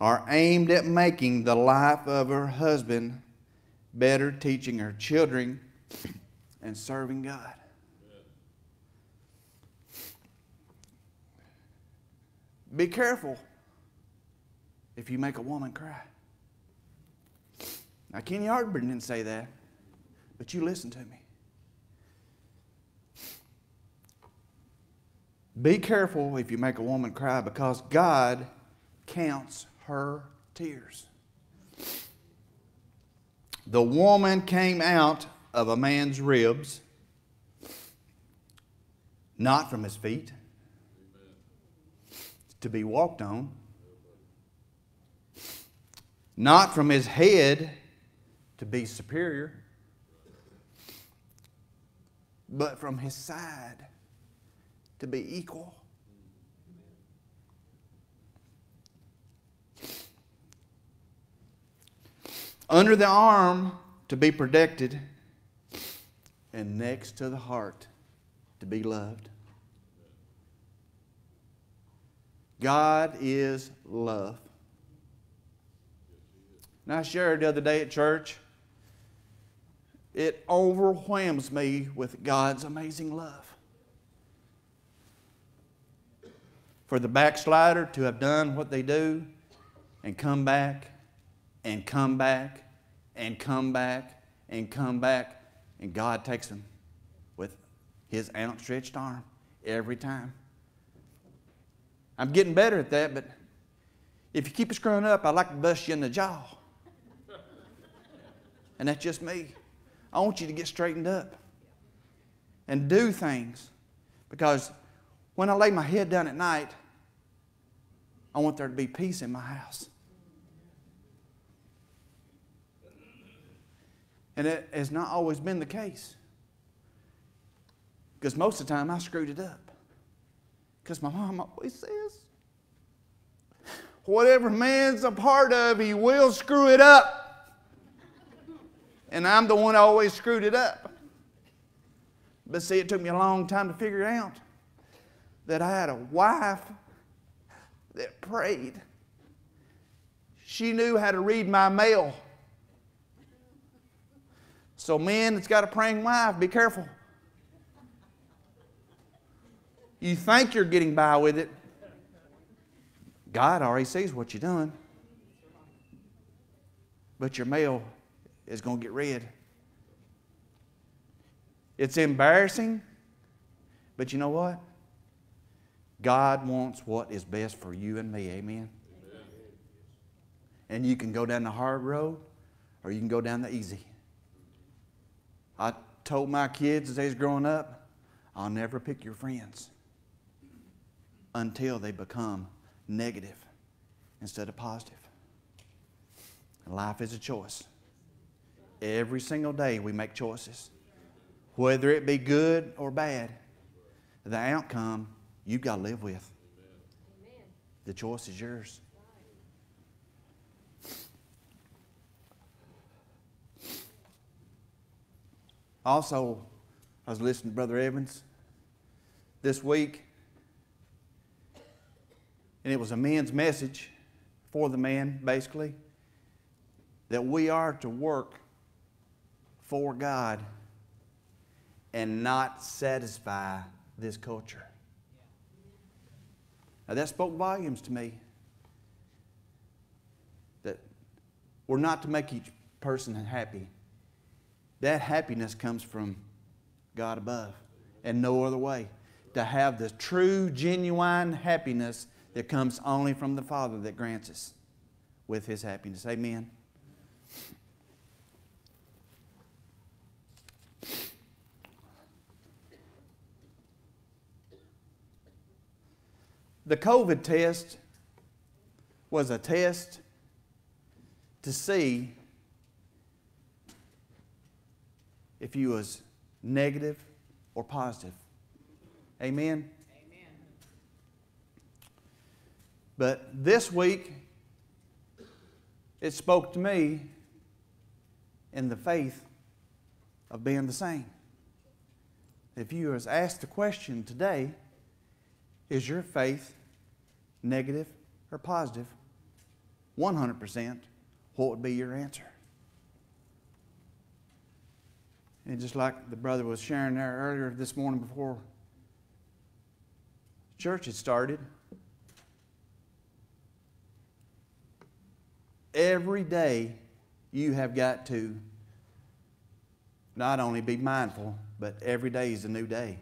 are aimed at making the life of her husband better, teaching her children and serving God. Be careful if you make a woman cry. Now, Kenny Hardburn didn't say that, but you listen to me. Be careful if you make a woman cry because God counts her tears. The woman came out of a man's ribs, not from his feet, to be walked on, not from his head to be superior, but from his side to be equal. Under the arm to be protected, and next to the heart to be loved. God is love. And I shared the other day at church, it overwhelms me with God's amazing love. For the backslider to have done what they do and come back and come back and come back and come back, and God takes them with His outstretched arm every time. I'm getting better at that, but if you keep screwing up, I'd like to bust you in the jaw. And that's just me. I want you to get straightened up and do things. Because when I lay my head down at night, I want there to be peace in my house. And it has not always been the case. Because most of the time I screwed it up. Because my mom always says, whatever man's a part of, he will screw it up. And I'm the one that always screwed it up. But see, it took me a long time to figure out. that I had a wife that prayed. She knew how to read my mail. So, men that's got a praying wife, be careful. You think you're getting by with it. God already sees what you're doing. But your mail is going to get read. It's embarrassing, but you know what? God wants what is best for you and me. Amen. And you can go down the hard road or you can go down the easy. I told my kids as they was growing up, I'll never pick your friends until they become negative instead of positive. Life is a choice. Every single day we make choices. Whether it be good or bad, the outcome you've got to live with. The choice is yours. Also, I was listening to Brother Evans this week, and it was a man's message for the man, basically, that we are to work for God and not satisfy this culture. Now, that spoke volumes to me. That we're not to make each person happy. That happiness comes from God above and no other way. To have the true, genuine happiness that comes only from the Father that grants us with His happiness. Amen. The COVID test was a test to see if you was negative or positive. Amen. Amen. But this week it spoke to me in the faith of being the same. If you was asked the question today, is your faith negative or positive? 100%, what would be your answer? And just like the brother was sharing there earlier this morning before church had started, every day you have got to not only be mindful, but every day is a new day.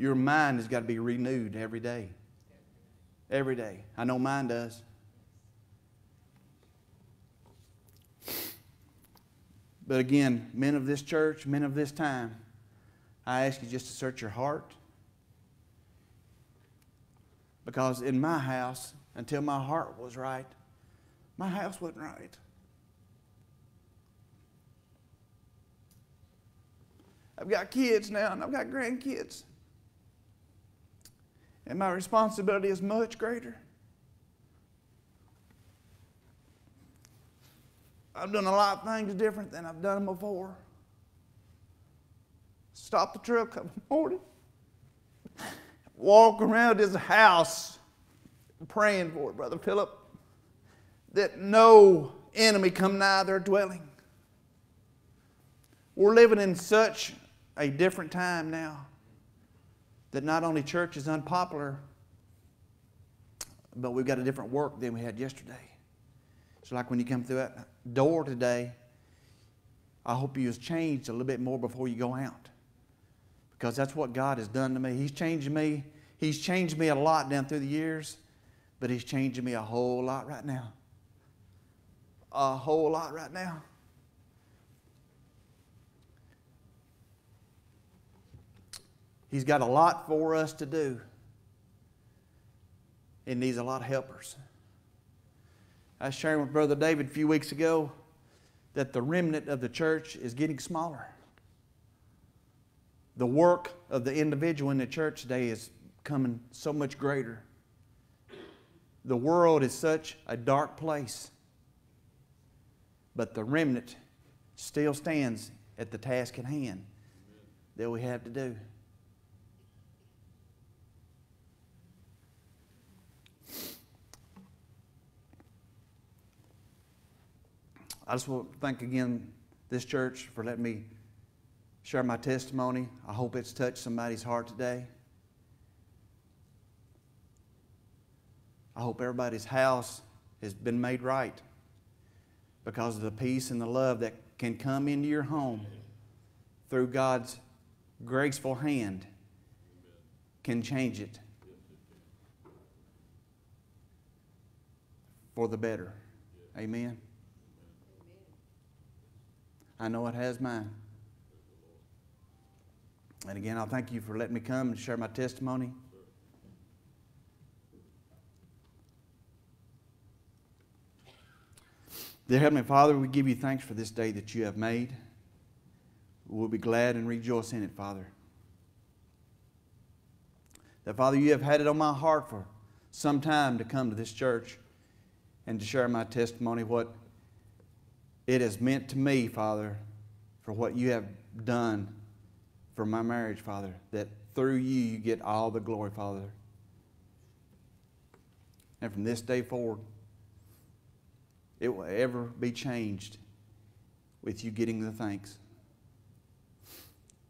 Your mind has got to be renewed every day. Every day. I know mine does. But again, men of this church, men of this time, I ask you just to search your heart. Because in my house, until my heart was right, my house wasn't right. I've got kids now and I've got grandkids. And my responsibility is much greater. I've done a lot of things different than I've done them before. Stop the truck in the morning, walk around his house praying for it, Brother Phillip, that no enemy come nigh their dwelling. We're living in such a different time now that not only church is unpopular, but we've got a different work than we had yesterday. So, like when you come through that door today, I hope you has changed a little bit more before you go out. Because that's what God has done to me. He's changed me. He's changed me a lot down through the years, but He's changing me a whole lot right now. A whole lot right now. He's got a lot for us to do. It needs a lot of helpers. I was sharing with Brother David a few weeks ago that the remnant of the church is getting smaller. The work of the individual in the church today is coming so much greater. The world is such a dark place, but the remnant still stands at the task at hand. that we have to do. I just want to thank again this church for letting me share my testimony. I hope it's touched somebody's heart today. I hope everybody's house has been made right because of the peace and the love that can come into your home through God's graceful hand can change it for the better. Amen. I know it has mine. And again, I'll thank you for letting me come and share my testimony. Dear Heavenly Father, we give you thanks for this day that you have made. We'll be glad and rejoice in it, Father. That, Father, you have had it on my heart for some time to come to this church and to share my testimony, what it has meant to me, Father, for what you have done for my marriage, Father, that through you, you get all the glory, Father. And from this day forward, it will ever be changed with you getting the thanks.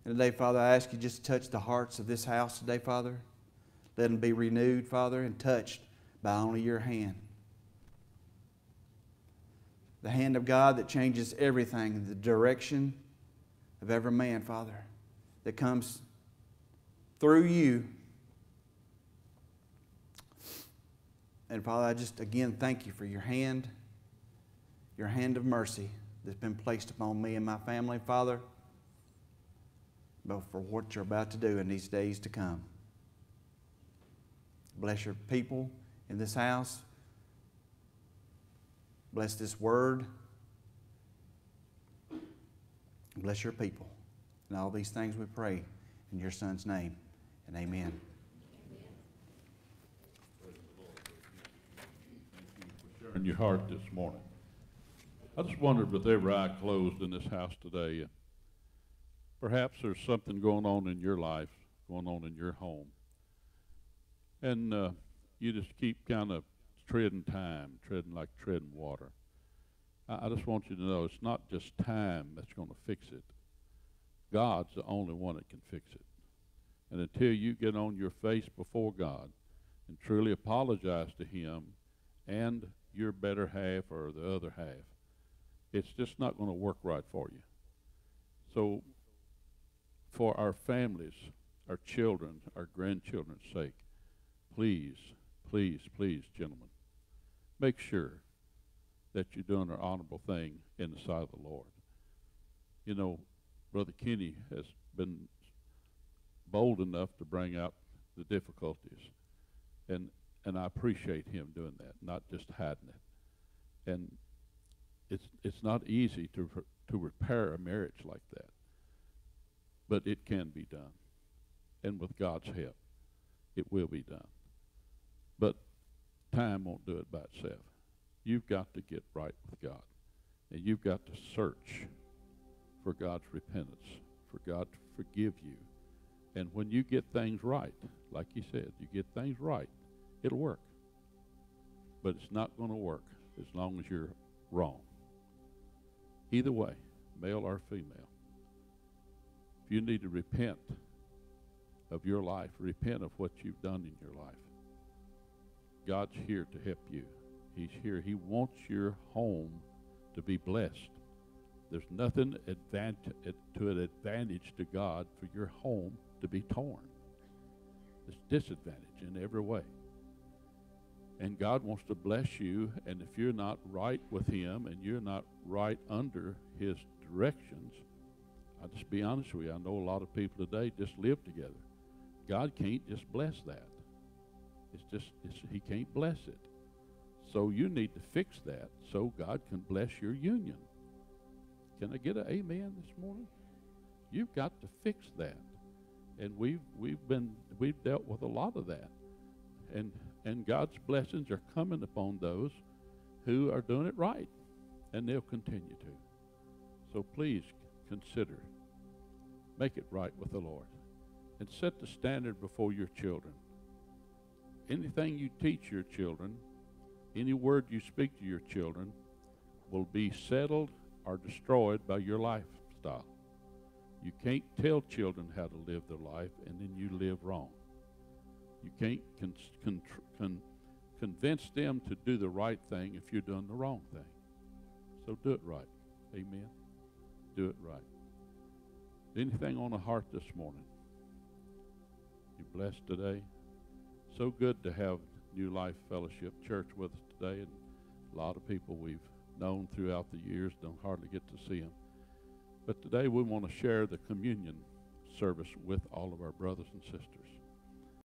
And today, Father, I ask you just to touch the hearts of this house today, Father. Let them be renewed, Father, and touched by only your hand. The hand of God that changes everything, the direction of every man, Father, that comes through you. And Father, I just again thank you for your hand your hand of mercy that's been placed upon me and my family, Father, but for what you're about to do in these days to come. Bless your people in this house. Bless this word. Bless your people. And all these things we pray in your Son's name. And amen. sharing your heart this morning. I just wondered with every eye closed in this house today, perhaps there's something going on in your life, going on in your home. And uh, you just keep kind of treading time, treading like treading water. I, I just want you to know it's not just time that's going to fix it. God's the only one that can fix it. And until you get on your face before God and truly apologize to Him and your better half or the other half, it's just not going to work right for you. So, for our families, our children, our grandchildren's sake, please, please, please, gentlemen, make sure that you're doing an honorable thing in the sight of the Lord. You know, Brother Kenny has been bold enough to bring up the difficulties, and and I appreciate him doing that, not just hiding it. And it's it's not easy to to repair a marriage like that, but it can be done, and with God's help, it will be done. But time won't do it by itself. You've got to get right with God, and you've got to search for God's repentance, for God to forgive you, and when you get things right, like you said, you get things right, it'll work. But it's not going to work as long as you're wrong. Either way, male or female. If you need to repent of your life, repent of what you've done in your life. God's here to help you. He's here. He wants your home to be blessed. There's nothing advant- to an advantage to God for your home to be torn. It's disadvantage in every way. And God wants to bless you, and if you're not right with Him and you're not right under His directions, I'll just be honest with you. I know a lot of people today just live together. God can't just bless that. It's just, it's, He can't bless it. So you need to fix that so God can bless your union. Can I get an amen this morning? You've got to fix that. And we've, we've been, we've dealt with a lot of that. And and God's blessings are coming upon those who are doing it right, and they'll continue to. So please consider Make it right with the Lord. And set the standard before your children. Anything you teach your children, any word you speak to your children, will be settled or destroyed by your lifestyle. You can't tell children how to live their life and then you live wrong. You can't con- con- con- convince them to do the right thing if you're doing the wrong thing. So do it right. Amen. Do it right. Anything on the heart this morning? You blessed today? So good to have New Life Fellowship Church with us today, and a lot of people we've known throughout the years don't hardly get to see them. But today we want to share the communion service with all of our brothers and sisters.